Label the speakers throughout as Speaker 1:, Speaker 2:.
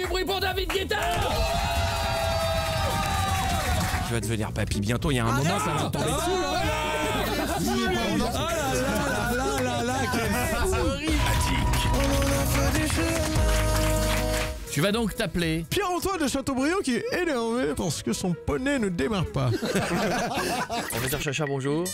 Speaker 1: Du bruit pour David Guetta
Speaker 2: Tu vas devenir papy bientôt, il y a un moment, ça va tomber dessus.
Speaker 1: Tu vas donc t'appeler
Speaker 3: Pierre-Antoine de Chateaubriand qui est énervé parce que son poney ne démarre pas.
Speaker 1: Professeur Chacha, bonjour.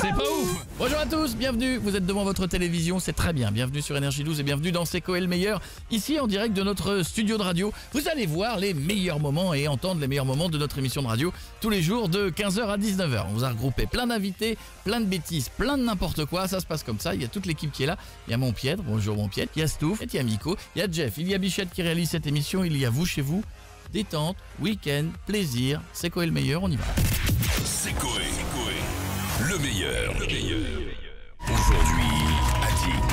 Speaker 1: C'est pas ouf. Bonjour à tous, bienvenue, vous êtes devant votre télévision, c'est très bien, bienvenue sur Énergie 12 et bienvenue dans C'est le meilleur? Ici en direct de notre studio de radio, vous allez voir les meilleurs moments et entendre les meilleurs moments de notre émission de radio tous les jours de 15h à 19h. On vous a regroupé plein d'invités, plein de bêtises, plein de n'importe quoi, ça se passe comme ça, il y a toute l'équipe qui est là, il y a mon Piètre, bonjour mon Piètre, il y a Stouff, il y a Miko, il y a Jeff, il y a Bichette qui réalise cette émission, il y a vous chez vous, détente, week-end, plaisir, c'est quoi le meilleur, on y va.
Speaker 4: C'est. Le meilleur. Le meilleur. Aujourd'hui, Attic.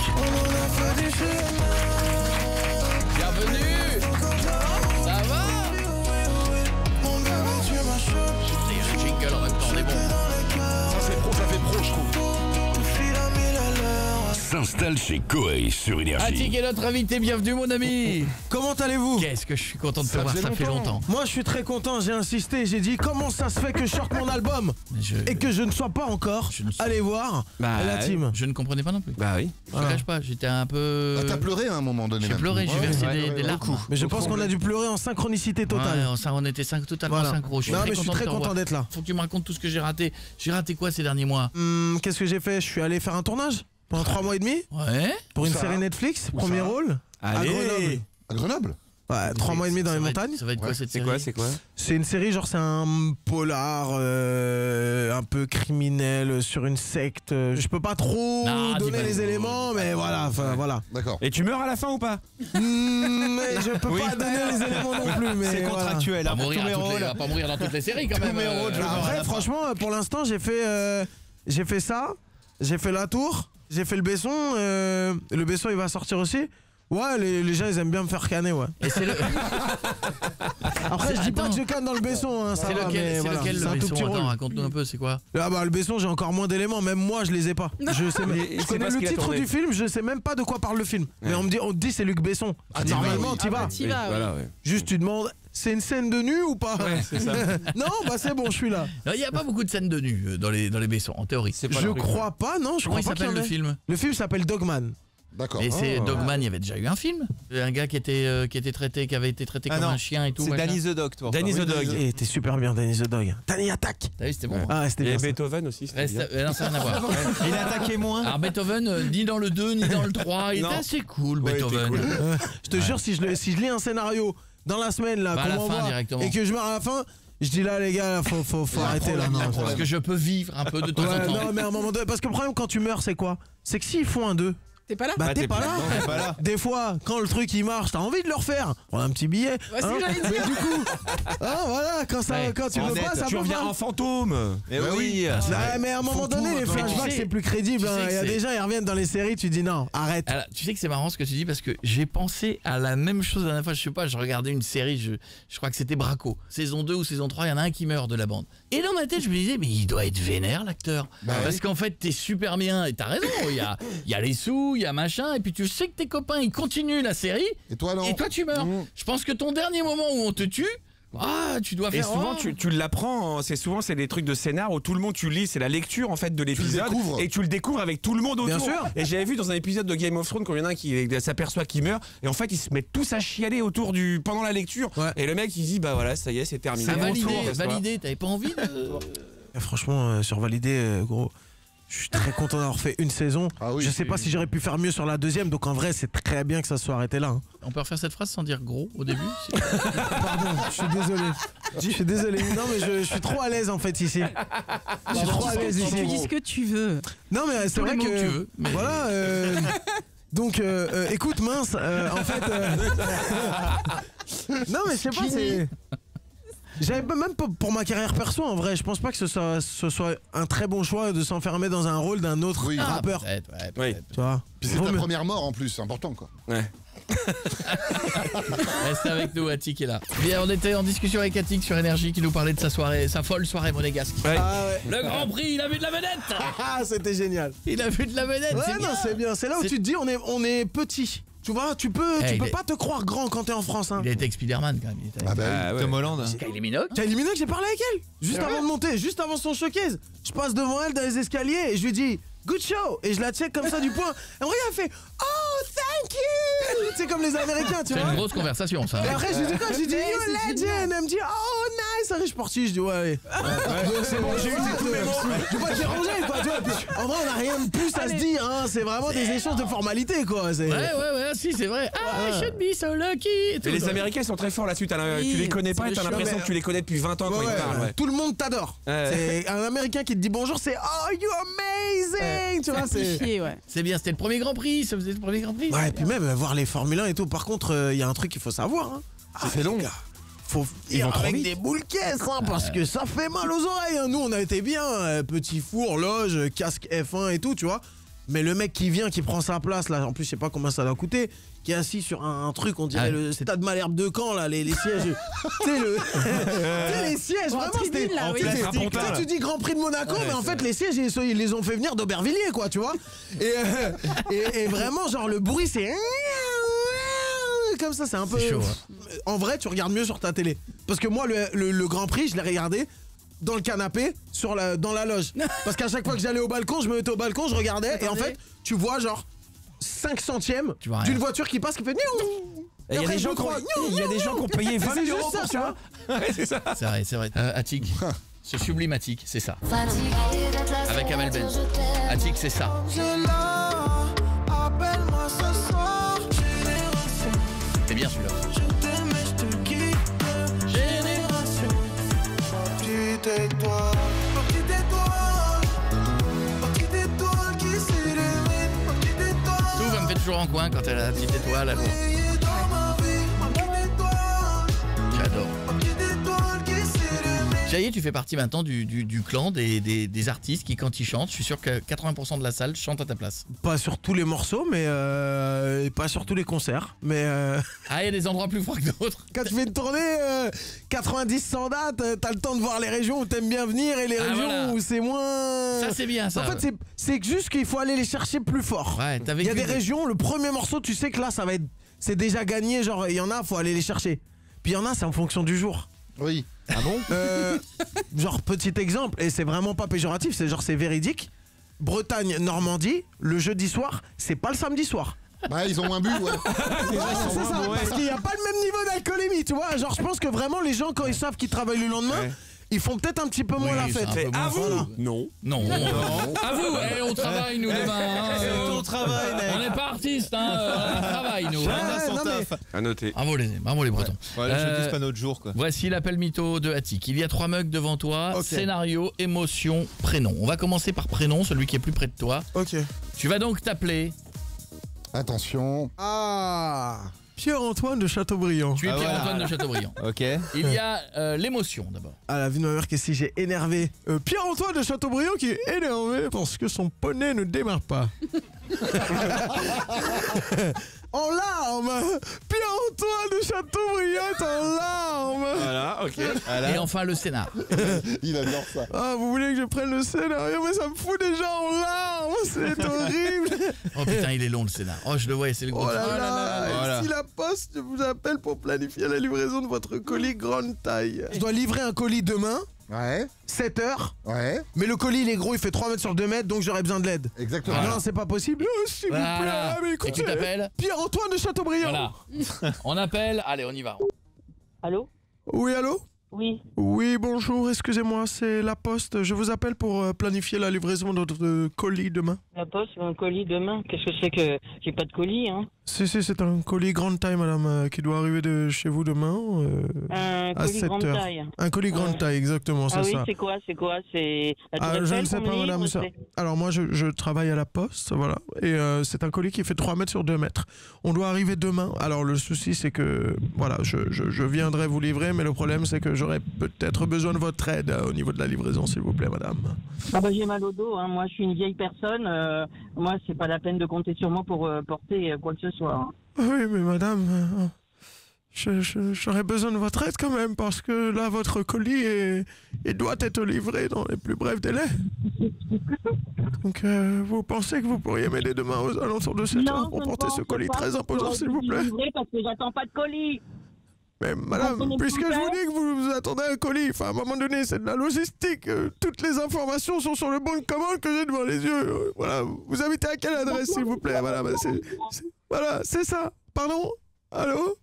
Speaker 4: S'installe chez Coé sur Énergie.
Speaker 1: Attic est notre invité, bienvenue mon ami
Speaker 3: Comment allez-vous?
Speaker 1: Qu'est-ce que je suis content de te voir, ça fait longtemps.
Speaker 3: Moi je suis très content, j'ai insisté, j'ai dit comment ça se fait que je sorte mon album
Speaker 1: Je,
Speaker 3: et que je ne sois pas encore
Speaker 1: Je ne sais-
Speaker 3: allez voir
Speaker 2: Bah,
Speaker 3: la team?
Speaker 1: je ne comprenais pas non plus.
Speaker 2: Bah oui.
Speaker 1: Je te cache pas, j'étais un peu...
Speaker 5: Ah, T'as pleuré à un moment donné.
Speaker 1: J'ai
Speaker 5: même.
Speaker 1: pleuré, j'ai
Speaker 5: Ouais,
Speaker 1: versé
Speaker 5: ouais,
Speaker 1: des,
Speaker 5: ouais,
Speaker 1: des
Speaker 5: ouais.
Speaker 1: larmes.
Speaker 3: Mais je pense qu'on a dû pleurer en synchronicité totale.
Speaker 1: Ouais, ça, on était cinq, totalement
Speaker 3: Voilà.
Speaker 1: synchro. Je suis
Speaker 3: non
Speaker 1: très
Speaker 3: mais je suis
Speaker 1: content de
Speaker 3: très
Speaker 1: te
Speaker 3: content
Speaker 1: revoir.
Speaker 3: d'être là.
Speaker 1: Faut que tu me racontes tout ce que j'ai raté. J'ai raté quoi ces derniers mois?
Speaker 3: Hum, Qu'est-ce que j'ai fait? Je suis allé faire un tournage? Pendant trois mois et demi
Speaker 1: Ouais
Speaker 3: pour une série Netflix, premier rôle.
Speaker 2: Allez.
Speaker 3: À Grenoble.
Speaker 5: À Grenoble
Speaker 3: Ouais, trois mois et demi dans les montagnes.
Speaker 1: Ça va être quoi cette
Speaker 2: C'est
Speaker 1: série
Speaker 2: quoi, c'est quoi
Speaker 3: C'est une série, genre c'est un polar euh, un peu criminel sur une secte. Je peux pas trop
Speaker 1: Non, dis
Speaker 3: donner
Speaker 1: pas
Speaker 3: les éléments, mais voilà, enfin voilà.
Speaker 5: D'accord.
Speaker 2: Et tu meurs à la fin ou pas
Speaker 3: mais je peux
Speaker 2: Oui.
Speaker 3: pas donner les éléments non plus. Mais
Speaker 2: C'est
Speaker 3: voilà.
Speaker 2: contractuel.
Speaker 1: Pas
Speaker 2: hein, pour
Speaker 1: mourir, à les- va pas mourir dans toutes les séries quand même. euh, euh,
Speaker 2: meurs.
Speaker 3: Après, franchement, pour l'instant, j'ai fait, euh, j'ai fait ça, j'ai fait la tour, j'ai fait le Besson. euh, le Besson, il va sortir aussi. Ouais, les, les gens, ils aiment bien me faire canner, ouais.
Speaker 1: Et c'est le...
Speaker 3: Après, je dis pas
Speaker 1: Attends.
Speaker 3: que je canne dans le Besson, hein, ça
Speaker 1: C'est
Speaker 3: va,
Speaker 1: lequel,
Speaker 3: mais
Speaker 1: c'est
Speaker 3: voilà,
Speaker 1: lequel
Speaker 3: c'est
Speaker 1: le
Speaker 3: un tout
Speaker 1: Besson
Speaker 3: petit rôle.
Speaker 1: Attends, raconte-nous un peu, c'est quoi
Speaker 3: Ah bah le Besson j'ai encore moins d'éléments, même moi je les ai pas. Je sais même,
Speaker 2: Et
Speaker 3: je
Speaker 2: c'est
Speaker 3: connais le
Speaker 2: qu'il a
Speaker 3: titre
Speaker 2: tourné.
Speaker 3: du film, je sais même pas de quoi parle le film. Mais on me dit on te dit c'est Luc Besson.
Speaker 5: Ah, vas,
Speaker 3: Normalement tu vas.
Speaker 2: Oui, Voilà, ouais.
Speaker 3: Juste tu demandes c'est une scène de nu ou pas
Speaker 2: c'est ça.
Speaker 3: Non bah c'est bon je suis là.
Speaker 1: Il n'y a pas beaucoup de scènes de nu euh, dans les, dans les Bessons, en théorie.
Speaker 2: C'est pas
Speaker 3: Je
Speaker 2: le truc.
Speaker 3: crois pas non je
Speaker 1: Comment il
Speaker 3: crois pas qu'il y
Speaker 1: s'appelle
Speaker 3: en
Speaker 1: le
Speaker 3: ait.
Speaker 1: film?
Speaker 3: Le film s'appelle Dogman.
Speaker 5: D'accord.
Speaker 1: Et c'est
Speaker 2: Oh.
Speaker 1: Dogman, il y avait déjà eu un film. Un gars qui était, euh, qui était traité, qui avait été traité
Speaker 6: Ah
Speaker 1: comme
Speaker 6: non,
Speaker 1: un chien et tout.
Speaker 6: C'est. Danny the Dog, toi.
Speaker 2: Danny the Dog.
Speaker 3: Et t'es super bien Danny the Dog. Danny attaque.
Speaker 1: T'as vu, c'était bon.
Speaker 2: Ouais.
Speaker 3: Ah c'était bien. ça.
Speaker 2: Beethoven aussi.
Speaker 1: Reste,
Speaker 2: bien.
Speaker 1: euh, non, ça n'a rien à voir.
Speaker 6: Il a attaqué moins.
Speaker 1: Alors Beethoven, euh, ni dans le 2, ni dans le 3, il
Speaker 2: Non.
Speaker 1: était assez cool,
Speaker 2: Ouais,
Speaker 1: Beethoven.
Speaker 2: cool.
Speaker 3: Euh, je te jure si je, si je lis un scénario dans la semaine là
Speaker 1: Bah, à
Speaker 3: qu'on
Speaker 1: la fin,
Speaker 3: m'envoie
Speaker 1: directement.
Speaker 3: et que je meurs à la fin, je dis là les gars faut faut, faut arrêter là.
Speaker 5: problème,
Speaker 3: non, ça-
Speaker 5: problème.
Speaker 1: Parce que je peux vivre un peu de temps en
Speaker 3: Ouais,
Speaker 1: temps.
Speaker 3: non, mais à un moment donné, parce que le problème quand tu meurs, c'est quoi? C'est que s'ils font un 2,
Speaker 7: T'es pas là
Speaker 3: bah
Speaker 2: Bah,
Speaker 3: t'es pas
Speaker 2: pas-
Speaker 3: là.
Speaker 2: non,
Speaker 6: t'es pas là.
Speaker 3: Des fois, quand le truc il marche, t'as envie de le refaire. Prends un petit billet.
Speaker 7: Ouais, c'est ce que j'allais dire.
Speaker 3: Mais du coup, hein, voilà, quand, ça,
Speaker 1: Ouais.
Speaker 3: quand tu veux pas, ça
Speaker 2: tu
Speaker 3: peut
Speaker 2: reviens
Speaker 3: pas.
Speaker 2: en fantôme.
Speaker 6: Mais
Speaker 5: Bah
Speaker 6: oui.
Speaker 3: Ouais, mais à un moment
Speaker 5: Fantôme,
Speaker 3: donné, les flashbacks c'est plus crédible.
Speaker 1: tu
Speaker 3: hein.
Speaker 1: que
Speaker 3: Il y a
Speaker 1: c'est-
Speaker 3: des gens, ils reviennent dans les séries, tu dis non, arrête.
Speaker 1: Alors, tu sais que c'est marrant ce que tu dis parce que j'ai pensé à la même chose la dernière fois. Je sais pas, je regardais une série, je, je crois que c'était Braco. Saison 2 ou saison 3, il y en a un qui meurt de la bande. Et dans ma tête, je me disais, mais il doit être vénère l'acteur.
Speaker 5: Bah
Speaker 1: parce
Speaker 5: oui.
Speaker 1: qu'en fait, t'es super bien et t'as raison. Il y a, il y a les sous, il y a machin. Et puis tu sais que tes copains, ils continuent la série.
Speaker 5: Et toi, non
Speaker 1: Et toi, tu meurs.
Speaker 5: Mmh.
Speaker 1: Je pense que ton dernier moment où on te tue, ah, tu dois
Speaker 2: Et
Speaker 1: faire.
Speaker 2: souvent,
Speaker 1: oh.
Speaker 2: tu, tu l'apprends, hein, c'est souvent c'est des trucs de scénar où tout le monde, tu lis, c'est la lecture en fait de l'épisode. Et tu le découvres avec tout le monde autour.
Speaker 3: Bien sûr.
Speaker 2: Et j'avais vu dans un épisode de Game of Thrones quand il y en a un qui s'aperçoit qu'il meurt. Et en fait, ils se mettent tous à chialer autour du. pendant la lecture.
Speaker 3: Ouais.
Speaker 2: Et le mec, il dit, bah voilà, ça y est, c'est terminé.
Speaker 1: Ça validé, validé. T'avais pas envie de.
Speaker 3: Et Franchement, euh, sur validé, euh, gros. Je suis très content d'avoir fait une saison.
Speaker 5: Ah oui,
Speaker 3: je sais pas si j'aurais pu faire mieux sur la deuxième, donc en vrai, c'est très bien que ça soit arrêté là. hein.
Speaker 1: On peut refaire cette phrase sans dire gros au début si-
Speaker 3: Pardon, je suis désolé. Je suis désolé. Non, mais je, je suis trop à l'aise en fait ici. Je suis trop à l'aise
Speaker 7: Tu
Speaker 3: ici.
Speaker 7: dis ce que tu veux.
Speaker 3: Non, mais c'est
Speaker 1: Tous les
Speaker 3: vrai
Speaker 1: mots
Speaker 3: que.
Speaker 1: que tu veux, mais-
Speaker 3: Voilà. euh, donc, euh, euh, écoute, mince, euh, en fait. euh, non, mais je sais pas, c'est. J'avais même pour, pour ma carrière perso, en vrai, je pense pas que ce soit, ce soit un très bon choix de s'enfermer dans un rôle d'un autre
Speaker 5: Oui.
Speaker 3: rappeur.
Speaker 1: Peut-être, ouais,
Speaker 2: Oui.
Speaker 1: peut-être.
Speaker 3: Tu vois
Speaker 5: Puis c'est ta première mort en plus, c'est important quoi.
Speaker 2: Ouais.
Speaker 1: Reste avec nous, Attic est là. Bien, on était en discussion avec Attic sur Énergie qui nous parlait de sa soirée, sa folle soirée monégasque.
Speaker 2: Ouais.
Speaker 3: Ah ouais.
Speaker 1: Le Grand Prix, il a vu de la vedette
Speaker 3: Ah, c'était génial.
Speaker 1: Il a vu de la vedette,
Speaker 3: Ouais,
Speaker 1: c'est
Speaker 3: non,
Speaker 1: bien.
Speaker 3: c'est bien. C'est là où tu te dis, on est, on est petit. Tu vois, tu peux,
Speaker 1: Eh,
Speaker 3: tu
Speaker 1: il
Speaker 3: peux
Speaker 1: est-
Speaker 3: pas te croire grand quand t'es en France. Hein.
Speaker 1: Il a été avec Spider-Man quand même. Il était
Speaker 5: Ah
Speaker 1: avec
Speaker 5: bah
Speaker 2: Ah, ouais.
Speaker 5: Tom Holland.
Speaker 1: Kylie Minogue.
Speaker 3: Kylie Minogue, j'ai parlé avec elle. Juste avant de monter, juste avant son showcase. Je passe devant elle dans les escaliers et je lui dis Good show Et je la check comme ça du point. Et regarde, elle fait Oh, thank you C'est comme les Américains, tu
Speaker 1: C'est
Speaker 3: vois.
Speaker 1: une grosse conversation, ça.
Speaker 3: Et après, je lui dis quoi? Je lui dis You're a legend Elle me dit Oh, nice Après, je suis parti, je dis Ouais, ouais. Donc, c'est bon, j'ai eu tous mes mots. Je vais pas te déranger, quoi. Tu vois. Puis, en vrai, on n'a rien de plus à se dire. Hein. C'est vraiment des échanges de formalités, quoi. C'est-
Speaker 1: Ouais, ouais, ouais, si, c'est vrai. Ah, I should be so lucky. et tout.
Speaker 2: Et les Américains ils sont très forts là-dessus. t'as la-
Speaker 1: Oui,
Speaker 2: Tu les connais pas
Speaker 1: c'est
Speaker 2: et t'as
Speaker 1: le
Speaker 2: l'impression que tu les connais depuis 20 ans quand
Speaker 3: Ouais,
Speaker 2: ils
Speaker 3: ouais,
Speaker 2: parlent. ouais.
Speaker 3: Tout le monde t'adore.
Speaker 2: Ouais.
Speaker 3: C'est un Américain qui te dit bonjour, c'est Oh, you amazing Tu vois, c'est.
Speaker 6: Ouais.
Speaker 1: C'est bien, c'était le premier Grand Prix. Ça faisait le premier Grand Prix.
Speaker 3: Ouais, et puis même euh, voir les Formule 1 et tout. Par contre, il y a un truc qu'il faut savoir. Hein.
Speaker 5: Ça fait long.
Speaker 3: Faut
Speaker 5: Ils vont
Speaker 3: avec
Speaker 5: vite.
Speaker 3: des boules caisses, hein, parce que ça fait mal aux oreilles. hein. Nous, on a été bien, euh, petit four, loge, euh, casque F1 et tout, tu vois. Mais le mec qui vient, qui prend sa place, là, en plus, je sais pas combien ça doit coûter, qui est assis sur un, un truc, on dirait
Speaker 1: Ah,
Speaker 3: le stade Malherbe de Caen, là, les, les sièges. tu sais, le. les sièges,
Speaker 6: En
Speaker 3: vraiment, c'était.
Speaker 6: oui.
Speaker 3: tu dis Grand Prix de Monaco, mais en fait, les sièges, ils, ils les ont fait venir d'Aubervilliers, quoi, tu vois. Et, euh, et, et vraiment, genre, le bruit, c'est. Comme ça, c'est un peu.
Speaker 1: Chaud, hein.
Speaker 3: En vrai, tu regardes mieux sur ta télé. Parce que moi, le, le- le Grand Prix, je l'ai regardé dans le canapé, sur la, dans la loge. Parce qu'à chaque fois que j'allais au balcon, je me mettais au balcon, je regardais, et en fait, tu vois genre 5 centièmes d'une voiture qui passe qui fait. niou.
Speaker 2: Et Il y a des gens qui ont-
Speaker 3: trois, niou,
Speaker 2: il y a des gens qui ont payé 20
Speaker 3: C'est
Speaker 2: 000 euros pour
Speaker 3: tu vois.
Speaker 2: ça. Ouais, c'est ça.
Speaker 1: C'est vrai, c'est vrai. Euh, Attic. Ce sublime Attic, c'est ça. Avec Amel Ben. Attic, c'est ça. C'est bien celui-là. Tout va me fait toujours en coin quand elle a la petite étoile. Jaillet, tu fais partie maintenant du, du- du clan des, des- des artistes qui, quand ils chantent, je suis sûr que 80% de la salle chante à ta place.
Speaker 3: Pas sur tous les morceaux, mais euh, pas sur tous les concerts. Mais euh,
Speaker 1: Ah, il y a des endroits plus froids que d'autres.
Speaker 3: quand tu fais une tournée euh, 90 sans date, euh, t'as le temps de voir les régions où t'aimes bien venir et les
Speaker 1: Ah,
Speaker 3: régions
Speaker 1: voilà.
Speaker 3: où c'est moins.
Speaker 1: Ça, c'est bien, ça.
Speaker 3: En fait, c'est- juste qu'il faut aller les chercher plus fort.
Speaker 1: Ouais,
Speaker 3: Il y a des régions, le premier morceau, tu sais que là, ça va être. C'est déjà gagné, genre, il y en a, faut aller les chercher. Puis il y en a, c'est en fonction du jour.
Speaker 5: Oui. Ah bon
Speaker 3: Euh, genre, petit exemple, et c'est vraiment pas péjoratif, c'est genre, c'est véridique. Bretagne, Normandie, le jeudi soir, c'est pas le samedi soir.
Speaker 5: Bah, ils ont moins bu, ouais.
Speaker 3: Ouais, c'est ça, parce qu'il n'y a pas le même niveau d'alcoolémie, tu vois. Genre, je pense que vraiment, les gens, quand ils savent qu'ils travaillent le lendemain,
Speaker 2: Ouais.
Speaker 3: ils font peut-être un petit peu moins la fête.
Speaker 2: À vous
Speaker 3: Voilà.
Speaker 2: Non.
Speaker 1: Non. À vous, eh, on travaille nous demain. hein, euh, artistes, hein, euh, on travaille nous. hein.
Speaker 3: Non, mais-
Speaker 2: À noter.
Speaker 1: Bravo les, bravo les Bretons.
Speaker 5: Ouais,
Speaker 1: Euh,
Speaker 5: jeudi, c'est pas notre jour, quoi.
Speaker 1: Voici l'appel mytho de Attic. Il y a trois mugs devant toi.
Speaker 3: Ok.
Speaker 1: Scénario, émotion, prénom. On va commencer par prénom, celui qui est plus près de toi.
Speaker 3: Ok.
Speaker 1: Tu vas donc t'appeler.
Speaker 5: Attention.
Speaker 3: Ah Pierre-Antoine de Chateaubriand.
Speaker 1: Tu es
Speaker 5: Ah,
Speaker 1: Pierre-Antoine
Speaker 5: voilà.
Speaker 1: de Chateaubriand.
Speaker 5: Ok.
Speaker 1: Il y a euh, l'émotion d'abord.
Speaker 3: À la vie de ma mère, qu'est-ce que j'ai énervé Euh, Pierre-Antoine de Chateaubriand qui est énervé parce que son poney ne démarre pas. en larmes Pierre-Antoine de Chateaubriand est en larmes
Speaker 2: Voilà, ok.
Speaker 1: Et enfin le scénar.
Speaker 5: Il adore ça.
Speaker 3: Ah, vous voulez que je prenne le scénario Mais ça me fout déjà en larmes C'est horrible
Speaker 1: Oh putain, il est long le scénar. Oh, je le vois, c'est le gros.
Speaker 3: Oh là là,
Speaker 5: Voilà.
Speaker 3: Si la poste vous appelle pour planifier la livraison de votre colis grande taille. Je dois livrer un colis demain,
Speaker 5: Ouais,
Speaker 3: 7 heures.
Speaker 5: ouais,
Speaker 3: Mais le colis il est gros, il fait 3 mètres sur 2 mètres, donc j'aurais besoin de l'aide.
Speaker 5: exactement.
Speaker 1: Voilà.
Speaker 3: Non, c'est pas possible. Oh, S'il vous plaît,
Speaker 1: Voilà.
Speaker 3: ah, mais
Speaker 1: Et
Speaker 3: écoutez,
Speaker 1: tu t'appelles
Speaker 3: Pierre-Antoine de Chateaubriand.
Speaker 1: Voilà. On appelle. Allez, on y va.
Speaker 7: Allô?
Speaker 3: Oui, allô?
Speaker 7: Oui,
Speaker 3: Oui, bonjour, excusez-moi, c'est la poste. Je vous appelle pour euh, planifier la livraison de votre euh, colis demain.
Speaker 7: la poste un colis demain Qu'est-ce que c'est que j'ai pas de colis hein?
Speaker 3: Si, si, c'est un colis grande taille, madame, euh, qui doit arriver de chez vous demain. euh,
Speaker 7: Un
Speaker 3: à
Speaker 7: colis
Speaker 3: 7
Speaker 7: grande
Speaker 3: heures.
Speaker 7: taille.
Speaker 3: Un colis grande taille, exactement, c'est
Speaker 7: Ah oui,
Speaker 3: ça.
Speaker 7: c'est quoi C'est quoi C'est
Speaker 3: Ah, je ne sais pas, madame. ça- Alors, moi, je, je travaille à la poste, voilà. Et euh, c'est un colis qui fait 3 mètres sur 2 mètres. On doit arriver demain. Alors, le souci, c'est que, voilà, je, je, je viendrai vous livrer, mais le problème, c'est que j'aurais peut-être besoin de votre aide euh, au niveau de la livraison, s'il vous plaît, madame.
Speaker 7: Ah bah j'ai mal au dos, hein. moi je suis une vieille personne, euh, moi c'est pas la peine de compter sur moi pour euh, porter euh, quoi que ce soit. hein.
Speaker 3: Oui, mais madame, euh, je- je- j'aurais besoin de votre aide quand même, parce que là, votre colis est, il doit être livré dans les plus brefs délais. Donc, euh, vous pensez que vous pourriez m'aider demain aux alentours de 7 heures pour
Speaker 7: je ne
Speaker 3: porter ce
Speaker 7: pense
Speaker 3: colis
Speaker 7: pas.
Speaker 3: très imposant,
Speaker 7: J'aurais
Speaker 3: s'il vous plaît
Speaker 7: livrer Parce que j'attends pas de colis.
Speaker 3: Mais madame, puisque je vous dis que vous, vous attendez un colis, enfin, à un moment donné, c'est de la logistique. euh, toutes les informations sont sur le bon de commande que j'ai devant les yeux. euh, voilà, vous habitez à quelle adresse, s'il vous plaît Madame, c'est- c'est- Voilà, c'est ça. Pardon? Allô?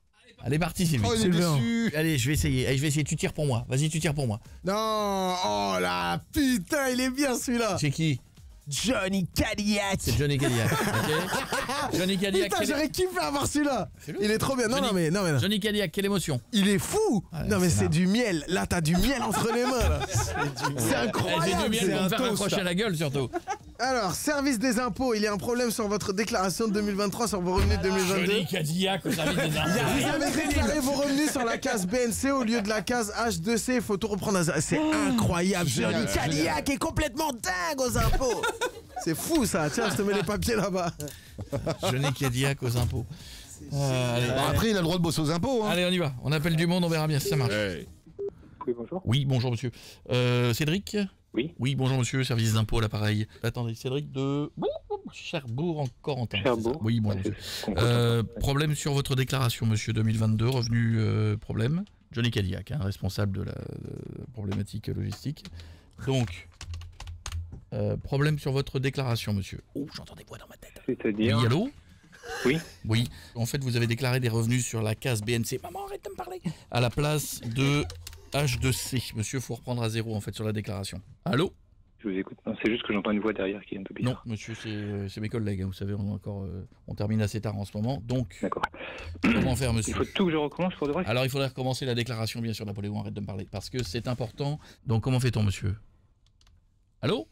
Speaker 1: Allez, parti, Sylvie.
Speaker 5: Oh, il est
Speaker 3: Sylvain.
Speaker 5: déçu.
Speaker 1: Allez, je vais essayer. Allez, je vais essayer. Tu tires pour moi. Vas-y, tu tires pour moi.
Speaker 3: Non, oh là, putain, il est bien celui-là.
Speaker 1: C'est qui?
Speaker 3: Johnny Cadillac.
Speaker 1: C'est Johnny Cadillac. ok Johnny Cadillac.
Speaker 3: Putain,
Speaker 1: quelle-
Speaker 3: j'aurais kiffé avoir celui-là. Il est trop bien. Non,
Speaker 1: Johnny-
Speaker 3: non, mais non, mais non.
Speaker 1: Johnny Cadillac, quelle émotion
Speaker 3: Il est fou.
Speaker 1: Ouais,
Speaker 3: non, mais
Speaker 1: c'est
Speaker 3: c'est du miel. Là, t'as du miel entre les mains. C'est
Speaker 1: Eh,
Speaker 3: incroyable.
Speaker 1: du bien
Speaker 3: c'est
Speaker 1: pour me
Speaker 3: un
Speaker 1: faire
Speaker 3: toast,
Speaker 1: accrocher à la gueule, surtout.
Speaker 3: Alors, service des impôts. Il y a un problème sur votre déclaration de 2023 sur vos revenus de 2022.
Speaker 1: Johnny Cadillac au service des impôts.
Speaker 3: Vous avez déclaré vos revenus sur la case BNC au lieu de la case H2C. Il faut tout reprendre à. C'est incroyable. Johnny Cadillac est complètement dingue aux impôts. C'est fou ça. Tiens, je te mets les papiers là-bas.
Speaker 1: Johnny Cadillac aux impôts. Euh, allez,
Speaker 5: Bon, après, il a le droit de bosser aux impôts. Hein.
Speaker 1: allez, on y va. On appelle du monde, on verra bien si ça marche.
Speaker 7: Oui, bonjour.
Speaker 1: Oui, bonjour monsieur. Euh, Cédric
Speaker 7: Oui.
Speaker 1: Oui, bonjour monsieur, service des impôts à l'appareil. Attendez, Cédric de Cherbourg en Corentin.
Speaker 7: Cherbourg.
Speaker 1: Oui, bonjour monsieur. Euh, problème sur votre déclaration, monsieur 2022, revenu euh, problème. Johnny Cadillac, hein, responsable de la euh, problématique logistique. Donc, euh, problème sur votre déclaration, monsieur. Oh, j'entends des voix dans ma tête.
Speaker 7: C'est-à-dire
Speaker 1: Oui, allô
Speaker 7: Oui.
Speaker 1: Oui. En fait, vous avez déclaré des revenus sur la case BNC. Maman, arrête de me parler. À la place de H2C. Monsieur, faut reprendre à zéro en fait sur la déclaration. Allô
Speaker 6: Je vous écoute. Non, c'est juste que j'entends une voix derrière qui est un peu
Speaker 1: Non,
Speaker 6: bizarre.
Speaker 1: monsieur, c'est euh, c'est mes collègues. hein, Vous savez, on, encore, euh, on termine assez tard en ce moment. Donc,
Speaker 6: D'accord.
Speaker 1: comment faire,
Speaker 6: Il
Speaker 1: monsieur
Speaker 6: faut tout que je recommence pour de vrai
Speaker 1: Alors, il faudrait recommencer la déclaration, bien sûr, Napoléon. Arrête de me parler. Parce que c'est important. Donc, comment fait-on, monsieur? Allô?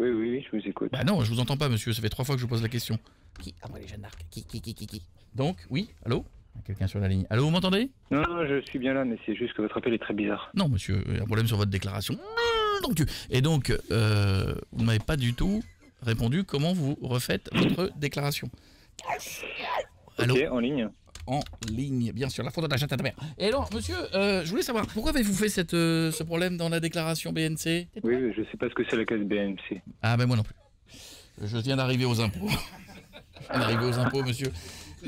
Speaker 6: Oui, oui, oui, je vous écoute.
Speaker 1: Bah non, je vous entends pas, monsieur. Ça fait trois fois que je vous pose la question. Qui? Ah, moi, les Jeanne d'Arc. Qui, qui, qui, qui, qui? Donc, oui Allô? Quelqu'un sur la ligne. Allô, vous m'entendez?
Speaker 6: Non, non, je suis bien là, mais c'est juste que votre appel est très bizarre.
Speaker 1: Non, monsieur, il y a un problème sur votre déclaration. Mmh, Donc, tu- et donc, euh, vous ne m'avez pas du tout répondu comment vous refaites votre déclaration. Allô?
Speaker 6: Ok, en ligne.
Speaker 1: En ligne, bien sûr, la photo de la chatte à ta mère. Et alors, monsieur, euh, je voulais savoir, pourquoi avez-vous fait cette, euh, ce problème dans la déclaration BNC
Speaker 6: Oui, je sais pas ce que c'est la case BMC.
Speaker 1: Ah, ben moi non plus. Je viens d'arriver aux impôts. je viens d'arriver aux impôts, monsieur.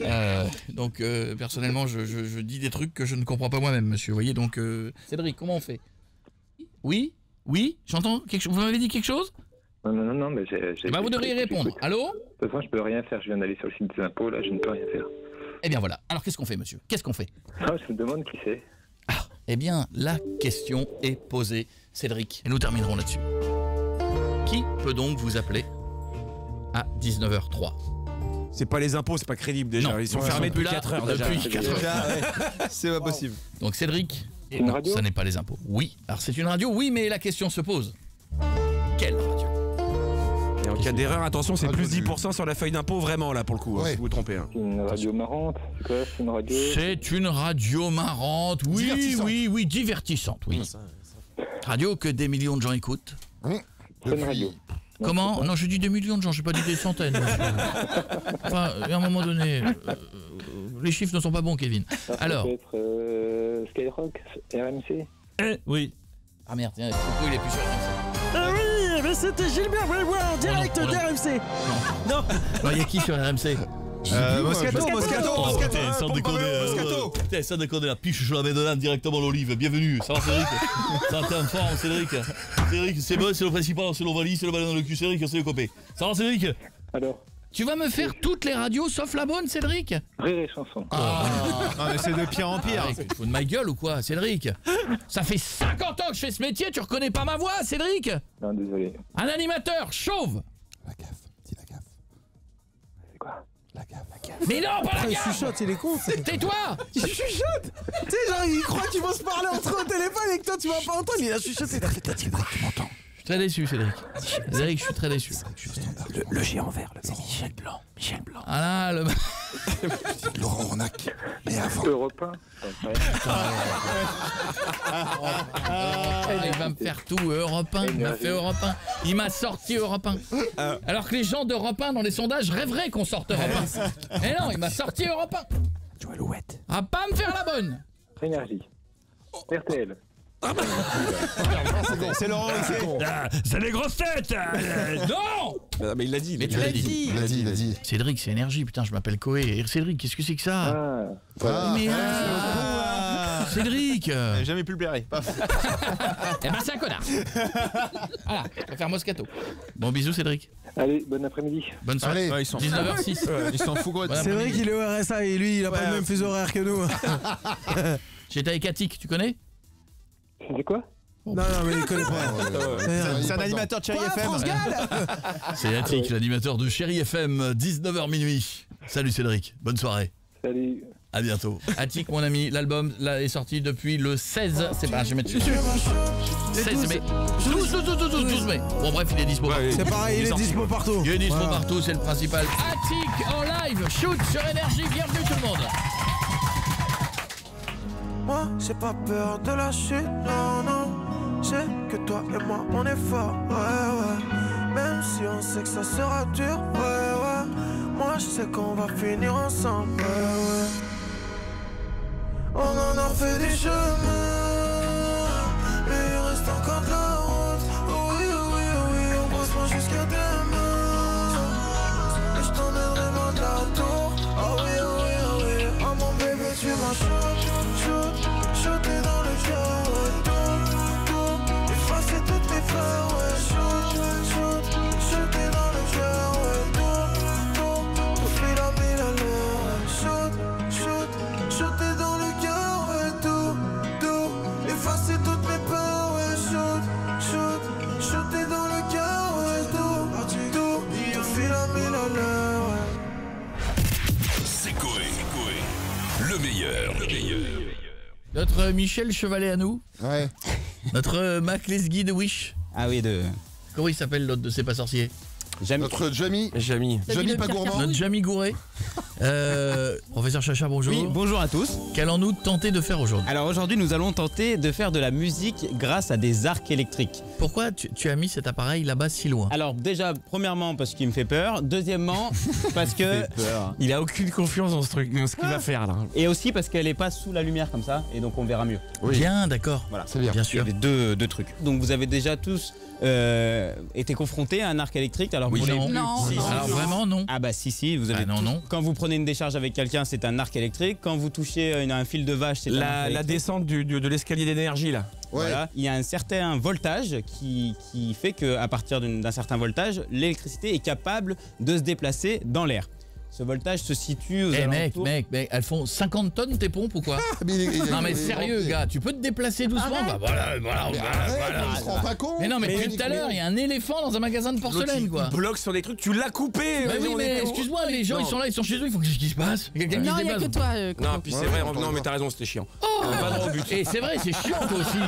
Speaker 1: Euh, donc, personnellement, je, je- je dis des trucs que je ne comprends pas moi-même, monsieur. Vous voyez, donc, Cédric, comment on fait? Oui? Oui? J'entends quelque chose? Vous m'avez dit quelque chose?
Speaker 6: Non, non, non, non, mais j'ai.
Speaker 1: Eh ben, vous devriez répondre. Allô?
Speaker 6: De toute façon, je peux rien faire. Je viens d'aller sur le site des impôts, là, je ne peux rien faire.
Speaker 1: Eh bien, voilà. Alors, qu'est-ce qu'on fait, monsieur? Qu'est-ce qu'on fait?
Speaker 6: Ah, je me demande qui c'est.
Speaker 1: Eh bien, la question est posée, Cédric. Et nous terminerons là-dessus. Qui peut donc vous appeler à 19h03
Speaker 2: C'est pas les impôts, c'est pas crédible déjà.
Speaker 1: Non,
Speaker 2: ils sont fermés depuis
Speaker 1: là
Speaker 2: 4 heures déjà.
Speaker 1: depuis quatre heures.
Speaker 5: Déjà, ouais. C'est pas possible.
Speaker 1: Donc Cédric,
Speaker 6: C'est une
Speaker 1: non,
Speaker 6: radio?
Speaker 1: ça n'est pas les impôts. Oui, alors c'est une radio, oui, mais la question se pose. Quelle radio?
Speaker 2: Et en cas d'erreur, attention, c'est
Speaker 5: Radio
Speaker 2: plus
Speaker 5: du-
Speaker 2: 10% sur la feuille d'impôt, vraiment là pour le coup, hein, si vous vous trompez. hein.
Speaker 6: C'est une radio marrante. C'est quoi C'est une radio.
Speaker 1: C'est une radio marrante, oui, oui, oui, divertissante, oui. Radio que des millions de gens écoutent.
Speaker 6: C'est une radio.
Speaker 1: Comment. Non, je dis des millions de gens, j'ai pas dit des centaines. enfin, à un moment donné, euh, euh, les chiffres ne sont pas bons, Kevin.
Speaker 6: Ça
Speaker 1: Alors.
Speaker 6: peut être euh, Skyrock, RMC.
Speaker 1: Oui. Ah merde, tiens, pourquoi il est plus sur RMC
Speaker 3: Ah c'était Gilbert Bribois en direct
Speaker 1: Oh non, oh non.
Speaker 3: d'RMC. Non.
Speaker 1: Alors, il y a qui sur RMC
Speaker 5: Euh,
Speaker 3: Moscato,
Speaker 5: Moscato, Moscato,
Speaker 1: Oh,
Speaker 5: Moscato.
Speaker 1: putain, sans déconner,
Speaker 5: à
Speaker 1: euh,
Speaker 5: Moscato.
Speaker 1: Putain, sans déconner, la piche, je la mets dedans directement l'olive. Bienvenue. Ça va, Cédric Ça va, t'es en forme, Cédric Cédric, c'est bon, c'est le principal, c'est l'ovalie, c'est le ballon dans le cul, Cédric, c'est le copé. Ça va, Cédric
Speaker 6: Alors,
Speaker 1: Tu vas me faire toutes les radios sauf la bonne, Cédric
Speaker 6: rire et chanson.
Speaker 1: Ah,
Speaker 5: Ah, mais c'est de pire en pire.
Speaker 1: tu te fous de ma gueule ou quoi, Cédric Ça fait 50 ans que je fais ce métier, tu reconnais pas ma voix, Cédric
Speaker 6: Non, désolé.
Speaker 1: Un animateur chauve
Speaker 5: La gaffe, dis la gaffe.
Speaker 6: C'est quoi
Speaker 5: La gaffe.
Speaker 1: Mais non, pas la
Speaker 3: Il
Speaker 1: gaffe
Speaker 3: chuchote, il est con. c'est-
Speaker 1: Tais-toi
Speaker 3: Il chuchote Tu sais, genre, il croit qu'ils vont se parler entre eux au téléphone et que toi, tu vas pas entendre. Il a chuchoté.
Speaker 1: Je suis très déçu, Cédric. Cédric, je suis très déçu.
Speaker 5: Le, géant vert, le Michel Blanc. Michel Blanc.
Speaker 1: Ah là, le...
Speaker 5: Laurent Ornac. Mais avant.
Speaker 6: Europe 1.
Speaker 1: Ah, il va me faire tout, Europe 1, il m'a fait Europe 1. Il m'a sorti Europe 1. Alors que les gens d'Europe 1 dans les sondages rêveraient qu'on sorte Europe 1. Mais non, il m'a sorti Europe 1.
Speaker 8: Tu vois l'ouette.
Speaker 1: Ah, pas me faire la bonne.
Speaker 6: Énergie. RTL.
Speaker 5: C'est Laurent Ruquier.
Speaker 1: c'est les grosses têtes Non
Speaker 8: Non, mais il l'a dit.
Speaker 1: Mais tu l'as dit
Speaker 5: Il a dit, il a dit.
Speaker 1: Cédric, c'est énergie, putain, je m'appelle Coé. Cédric, qu'est-ce que c'est que ça
Speaker 6: Ah,
Speaker 5: Ah,
Speaker 1: Mais ah, Cédric euh,
Speaker 5: J'ai jamais pu le blairer. Paf.
Speaker 1: Eh ben c'est un connard Voilà, on va faire Moscato. Bon bisous Cédric.
Speaker 6: allez, bon après-midi.
Speaker 1: Bonne soirée.
Speaker 5: Ouais, ils sont
Speaker 1: 19h06.
Speaker 5: Ils s'en foutent.
Speaker 1: Bon
Speaker 9: C'est vrai
Speaker 1: après-midi.
Speaker 9: qu'il est au RSA et lui, il a pas le même fuseau horaire que nous.
Speaker 1: J'étais avec Attic, tu connais?
Speaker 6: C'est quoi
Speaker 9: Non, non, mais il connaît pas.
Speaker 5: C'est un animateur de Chéri FM.
Speaker 1: C'est Attic, l'animateur de Chéri FM, 19h minuit. Salut Cédric, bonne soirée.
Speaker 6: Salut.
Speaker 1: À bientôt. Attic, mon ami, l'album là, est sorti depuis le 16. C'est pas, je vais mettre dessus. 16 mai. 12, 12, 12, 12, 12 mai. Bon, bref, il est dispo.
Speaker 8: Ouais,
Speaker 9: C'est pareil, il est dispo partout.
Speaker 1: Il est dispo partout, c'est le principal. Attic en live, shoot sur énergie. Bienvenue tout le monde.
Speaker 3: Moi, j'ai pas peur de la chute, non, non. J'ai que toi et moi, on est fort, ouais, ouais. Même si on sait que ça sera dur, ouais, ouais. Moi, je sais qu'on va finir ensemble, ouais, ouais. On en a fait des chemins,
Speaker 1: Notre Michel Chevalet à nous.
Speaker 5: Ouais.
Speaker 1: Notre euh, Mac Lesguy de Wish.
Speaker 10: Ah oui, de.
Speaker 1: Comment il s'appelle l'autre de C'est pas sorcier?
Speaker 10: Jamais.
Speaker 5: Notre Jamie.
Speaker 8: Jamy.
Speaker 5: Jamie pas gourmand.
Speaker 1: Notre Jamie Gouré. Euh, professeur Chacha, bonjour.
Speaker 10: Oui, bonjour à tous.
Speaker 1: Qu'allons-nous tenter de faire aujourd'hui?
Speaker 10: Alors aujourd'hui, nous allons tenter de faire de la musique grâce à des arcs électriques.
Speaker 1: Pourquoi tu, tu as mis cet appareil là-bas si loin?
Speaker 10: Alors déjà, premièrement, parce qu'il me fait peur. Deuxièmement, parce que.
Speaker 8: Il a aucune confiance dans ce truc, dans ce qu'il va faire là.
Speaker 10: Et aussi parce qu'elle est pas sous la lumière comme ça, et donc on verra mieux.
Speaker 1: Bien, d'accord.
Speaker 10: Voilà.
Speaker 5: C'est bien.
Speaker 1: Bien
Speaker 10: Il y
Speaker 1: sûr.
Speaker 10: avait deux, deux trucs. Donc vous avez déjà tous euh, été confrontés à un arc électrique. Alors
Speaker 1: Oui,
Speaker 10: pour les
Speaker 1: non.
Speaker 11: Non.
Speaker 10: Si, si.
Speaker 1: Alors vraiment non.
Speaker 10: Ah bah si si, vous avez
Speaker 1: Ah non,
Speaker 10: tous-
Speaker 1: non.
Speaker 10: Quand vous prenez une décharge avec quelqu'un, c'est un arc électrique. Quand vous touchez une- un fil de vache, c'est un arc
Speaker 8: La, la descente du- du- de l'escalier d'énergie là.
Speaker 5: Ouais.
Speaker 10: Voilà. Il y a un certain voltage qui, qui fait qu'à partir d'un certain voltage, l'électricité est capable de se déplacer dans l'air. Ce voltage se situe aux
Speaker 1: Eh mec,
Speaker 10: alentours-
Speaker 1: mec, mec, elles font 50 tonnes tes pompes ou quoi
Speaker 5: Mais il est- il est-
Speaker 1: Non mais
Speaker 5: il est
Speaker 1: sérieux gars, tu peux te déplacer doucement Bah voilà, voilà,
Speaker 5: Mais
Speaker 1: voilà,
Speaker 5: arrête,
Speaker 1: voilà.
Speaker 5: on se rend pas compte.
Speaker 1: Mais non mais depuis tout à l'heure, il y a un éléphant dans un magasin de porcelaine quoi.
Speaker 8: Bloque sur des trucs, tu l'as coupé.
Speaker 1: Bah oui
Speaker 8: on
Speaker 1: mais excuse-moi, les gens
Speaker 8: Non.
Speaker 1: ils sont là, ils sont chez eux, il faut qu'est-ce qui se passe Quelqu'un qui
Speaker 11: Non,
Speaker 1: se
Speaker 11: il n'y a que toi. euh.
Speaker 8: Non, puis c'est
Speaker 5: Ouais,
Speaker 8: vrai,
Speaker 5: on
Speaker 8: non mais t'as raison, c'était chiant.
Speaker 1: Oh
Speaker 8: Pas droit au but.
Speaker 1: Et c'est vrai, c'est chiant toi aussi.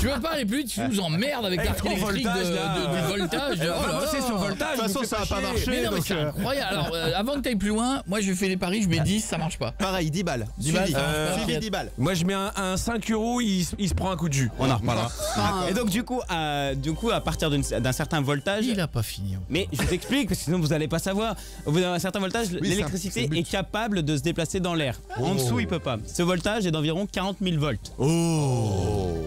Speaker 1: tu veux pas aller plus vite, tu nous emmerdes avec
Speaker 8: Avec
Speaker 1: l'arc électrique de,
Speaker 8: voltage, là.
Speaker 1: de- du voltage.
Speaker 8: Elle va
Speaker 1: Oh là
Speaker 8: sur voltage.
Speaker 5: De toute façon, ça va pas marcher.
Speaker 1: Mais non mais
Speaker 5: donc,
Speaker 1: c'est
Speaker 5: euh,
Speaker 1: incroyable. Alors euh, avant que tu ailles plus loin, moi je fais les paris, je mets 10, ça marche pas.
Speaker 5: Pareil, 10 balles.
Speaker 1: 10 balles, ça marche
Speaker 8: Euh,
Speaker 1: pas.
Speaker 5: Suivi 10 balles.
Speaker 8: Moi je mets un, un 5 euros, il, s- il se prend un coup de jus.
Speaker 10: On en reparlera. Et donc du coup, à, du coup, à partir d'une- d'un certain voltage,
Speaker 1: Il a pas fini.
Speaker 10: mais je vous explique parce que sinon vous n'allez pas savoir. Au bout d'un certain voltage,
Speaker 5: c'est
Speaker 10: l'électricité
Speaker 5: but.
Speaker 10: est capable de se déplacer dans l'air. En dessous, il peut pas. Ce voltage est d'environ 40 000 volts.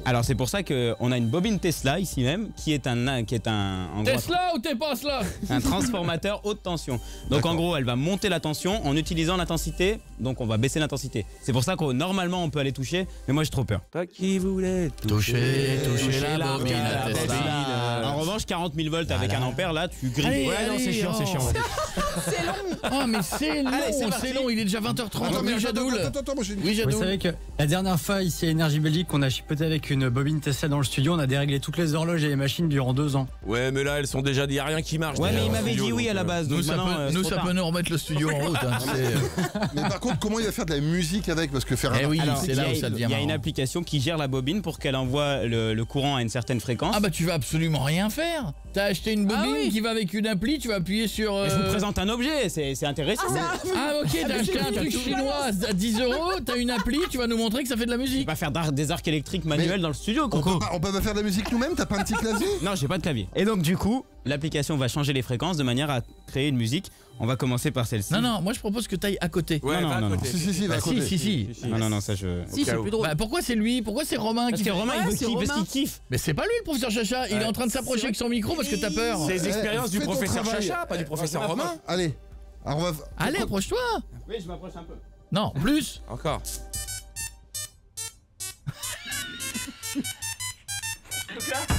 Speaker 10: Alors c'est pour ça qu'on a une bobine Tesla ici même, qui est un, qui est un, en gros,
Speaker 1: Tesla ou t'es pas là
Speaker 10: un transformateur haute tension. Donc en gros, elle va monter la tension en utilisant l'intensité. Donc on va baisser l'intensité. C'est pour ça que normalement on peut aller toucher, mais moi j'ai trop peur.
Speaker 8: Toi qui voulais
Speaker 1: Toucher, toucher la
Speaker 10: l'arc
Speaker 1: bobine
Speaker 10: la bobine. En revanche, 40 000 volts avec un ampère là, tu grilles.
Speaker 1: Allez,
Speaker 8: Ouais, non, c'est chiant, c'est
Speaker 1: oh.
Speaker 8: chiant.
Speaker 11: C'est long.
Speaker 1: Oh mais c'est long,
Speaker 10: Allez, c'est
Speaker 1: long, il est déjà 20h30.
Speaker 5: Attends, mais
Speaker 1: Oui,
Speaker 5: attends,
Speaker 1: Jadoul.
Speaker 5: attends, attends, attends, moi j'ai une
Speaker 1: Oui,
Speaker 12: Vous savez que la dernière fois, ici à Énergie Belgique, on a chipoté avec une bobine Tesla dans le studio, on a déréglé toutes les horloges et les machines durant deux ans.
Speaker 8: Ouais, mais là elles sont déjà, il y a rien qui marche.
Speaker 10: Ouais, mais il m'avait dit
Speaker 8: studio,
Speaker 10: oui à la
Speaker 8: euh,
Speaker 10: base.
Speaker 1: Nous, ça, peut,
Speaker 10: euh,
Speaker 1: nous, ça peut nous remettre le studio en route. hein, c'est-
Speaker 5: Mais par contre, comment il va faire de la musique avec Parce que faire
Speaker 1: Eh
Speaker 5: un.
Speaker 1: oui,
Speaker 10: Alors,
Speaker 1: c'est
Speaker 10: il y
Speaker 1: là
Speaker 10: a-
Speaker 1: où ça devient
Speaker 10: Il y a une application qui gère la bobine pour qu'elle envoie le, le courant à une certaine fréquence.
Speaker 1: Ah bah tu vas absolument rien faire. T'as acheté une bobine
Speaker 11: Ah oui.
Speaker 1: qui va avec une appli, tu vas appuyer sur.
Speaker 10: Et je vous
Speaker 1: euh,
Speaker 10: présente un objet, c'est c'est intéressant.
Speaker 1: Ah ok, t'as acheté un truc chinois à 10 euros, t'as une appli, tu vas nous montrer que ça fait de la musique.
Speaker 10: pas faire d'ar- des arcs électriques manuels dans le studio,
Speaker 5: On
Speaker 10: Coco.
Speaker 5: on peut pas faire de la musique nous-mêmes T'as pas un petit clavier?
Speaker 10: Non, j'ai pas de clavier. Et donc du coup, l'application va changer les fréquences de manière à créer une musique. On va commencer par celle-ci.
Speaker 1: Non, non, moi je propose que t'ailles à côté.
Speaker 2: Ouais,
Speaker 10: non, non, non.
Speaker 2: côté.
Speaker 5: Si, si, si,
Speaker 1: Bah si, si, si.
Speaker 10: Non, non, non, ça je.
Speaker 11: Si, c'est plus drôle.
Speaker 1: Bah, pourquoi c'est lui? Pourquoi c'est Romain
Speaker 10: Parce
Speaker 1: qui
Speaker 10: que
Speaker 1: fait-
Speaker 10: Romain,
Speaker 11: Ouais,
Speaker 10: il veut
Speaker 11: c'est
Speaker 10: qu'il parce qu'il kiffe.
Speaker 1: Mais c'est pas lui le professeur Chacha, il est en train de s'approcher avec son micro parce que t'as peur.
Speaker 2: C'est les expériences du professeur. Chacha, pas du professeur Romain.
Speaker 5: Allez. Alors on va.
Speaker 1: Allez, approche-toi
Speaker 10: Oui, je m'approche un peu.
Speaker 1: Non, plus
Speaker 2: Encore.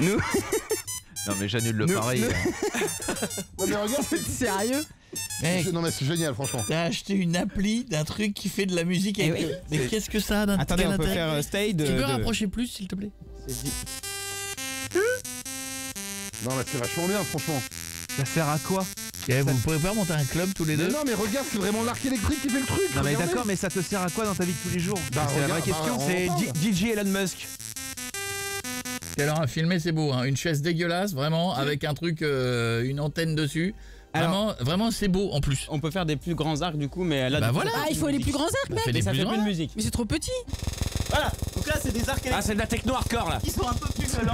Speaker 10: Nous,
Speaker 9: Non mais j'annule le
Speaker 10: Nous-
Speaker 9: pareil.
Speaker 10: nous-
Speaker 5: Ouais, mais regarde, c'est-
Speaker 11: Sérieux
Speaker 1: Mec,
Speaker 5: Non mais c'est génial franchement.
Speaker 1: t'as acheté une appli d'un truc qui fait de la musique
Speaker 10: Eh
Speaker 1: avec...
Speaker 10: oui.
Speaker 1: Mais qu'est-ce que ça a d'un
Speaker 10: attendez,
Speaker 1: quel
Speaker 10: on peut
Speaker 1: intérêt
Speaker 10: faire euh, stay de.
Speaker 1: Tu peux
Speaker 10: de-
Speaker 1: rapprocher plus s'il te plaît
Speaker 5: Non mais c'est vachement bien franchement.
Speaker 9: Ça sert à quoi
Speaker 1: Eh, Vous pourrez pas monter un club tous les
Speaker 5: Mais
Speaker 1: deux
Speaker 5: non mais regarde, c'est vraiment l'arc électrique qui fait le truc.
Speaker 9: Non mais
Speaker 5: regardez.
Speaker 9: d'accord, mais ça te sert à quoi dans ta vie de tous les jours
Speaker 5: Bah,
Speaker 9: C'est la vraie
Speaker 5: regarde,
Speaker 9: question.
Speaker 5: bah, on
Speaker 9: c'est. D- DJ Elon Musk.
Speaker 1: Alors, à filmer, c'est beau. hein. Une chaise dégueulasse, vraiment, avec un truc, euh, une antenne dessus. Vraiment, vraiment, c'est beau en plus.
Speaker 10: On peut faire des plus grands arcs du coup, mais là.
Speaker 1: Bah voilà.
Speaker 11: Ah, il faut les plus grands arcs,
Speaker 1: Bah,
Speaker 11: mec
Speaker 1: des
Speaker 10: ça
Speaker 1: plus
Speaker 10: fait plus de
Speaker 1: grands.
Speaker 10: musique.
Speaker 11: Mais c'est trop petit
Speaker 10: Voilà. Donc là, c'est des arcs
Speaker 2: Ah, c'est de la techno hardcore là.
Speaker 10: Ils sont un peu plus violents.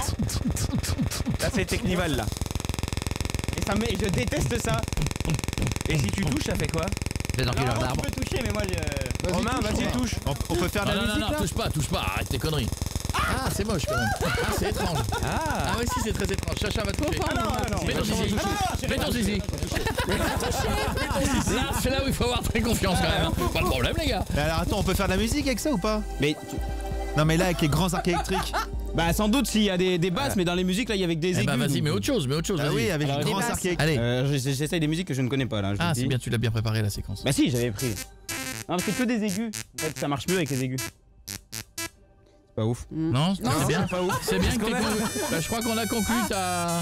Speaker 2: Là, c'est Technival là.
Speaker 10: Et ça met- je déteste ça.
Speaker 2: Et si tu touches, ça fait quoi?
Speaker 9: Dans quel
Speaker 10: Alors,
Speaker 9: arbre
Speaker 10: tu peux toucher, mais moi, je.
Speaker 5: Vas-y,
Speaker 2: Romain,
Speaker 5: touche,
Speaker 2: vas-y, touche.
Speaker 9: on, on peut faire de la
Speaker 1: non, non,
Speaker 9: musique
Speaker 1: non,
Speaker 9: là
Speaker 1: touche pas, touche pas, arrête tes conneries. Ah, c'est moche quand même. Ah, c'est étrange. Ah, ouais, si, c'est très étrange. Chacha va toucher.
Speaker 10: Ah non, ah non.
Speaker 1: Mets ton zizi. Mets ton zizi. Là, c'est là où il faut avoir très confiance quand même. Pas de problème, les gars.
Speaker 9: Mais alors attends, on peut faire de la musique avec ça ou pas
Speaker 10: Mais
Speaker 9: Non mais là avec les grands arcs électriques.
Speaker 10: bah sans doute s'il y a des, des basses, mais dans les musiques là, il y a avec des
Speaker 1: Eh
Speaker 10: aigus.
Speaker 1: bah, vas-y, mais autre chose, mais autre chose.
Speaker 9: Ah oui, avec
Speaker 10: Alors,
Speaker 9: arcs électriques.
Speaker 1: Allez.
Speaker 10: Euh, j'essa- J'essaye des musiques que je ne connais pas là. je
Speaker 1: Ah, c'est bien, tu l'as bien préparé la séquence.
Speaker 10: Bah si, j'avais pris. Non, c'est que des aigus. En fait, ça marche mieux avec les aigus. C'est pas ouf.
Speaker 1: Non, c'est bien.
Speaker 10: pas ouf.
Speaker 1: C'est bien que t'aies conclu. Bah, je crois qu'on a conclu ta.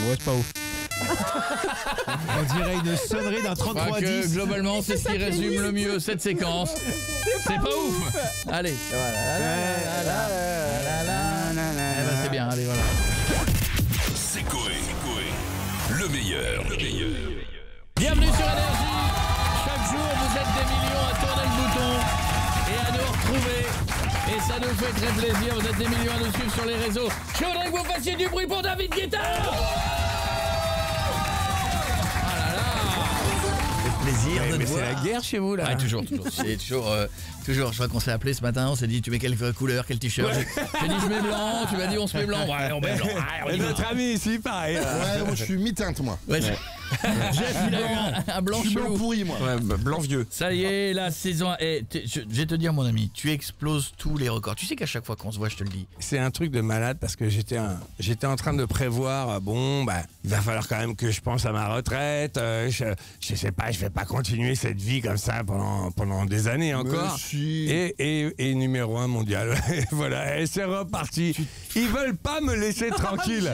Speaker 10: Ouais, c'est pas ouf.
Speaker 9: On dirait une sonnerie d'un
Speaker 1: Je crois que
Speaker 9: 3310.
Speaker 1: globalement, c'est ce qui résume le mieux cette séquence. C'est pas ouf. Allez. Eh ben, c'est bien, allez, voilà.
Speaker 4: C'est Coé. Le meilleur. Le meilleur.
Speaker 1: Bienvenue sur Énergie. Vous êtes des millions à tourner le bouton et à nous retrouver. Et ça nous fait très plaisir. Vous êtes des millions à nous suivre sur les réseaux. Je voudrais que vous fassiez du bruit pour David Guetta. Ah là là. Plaisir de
Speaker 2: Mais c'est la guerre chez vous là.
Speaker 1: Ouais, toujours, toujours. C'est toujours, euh, toujours. Je crois qu'on s'est appelé ce matin, on s'est dit, tu mets quelle couleur, quel t-shirt? J'ai j'ai dit, je mets blanc, tu m'as dit, on se met blanc. Ouais, on met blanc. Ouais, on
Speaker 2: Et
Speaker 1: va.
Speaker 2: notre ami ici, pareil.
Speaker 5: Ouais, moi je suis mi-teinte moi.
Speaker 1: Ouais, Jeff, il a eu un, un blanc
Speaker 5: Je suis blanc
Speaker 1: chelou.
Speaker 5: pourri moi.
Speaker 2: Ouais, bah, blanc vieux.
Speaker 1: Ça y est, la saison. Eh, t'es- je, je vais te dire, mon ami, tu exploses tous les records. Tu sais qu'à chaque fois qu'on se voit, je te le dis.
Speaker 2: C'est un truc de malade parce que j'étais un- j'étais en train de prévoir, euh, bon, bah, il va falloir quand même que je pense à ma retraite. euh, je, je sais pas, je vais pas continuer cette vie comme ça pendant, pendant des années encore.
Speaker 5: Si.
Speaker 2: Et, et, et numéro un mondial. Et voilà, et c'est reparti. Ils veulent pas me laisser tranquille.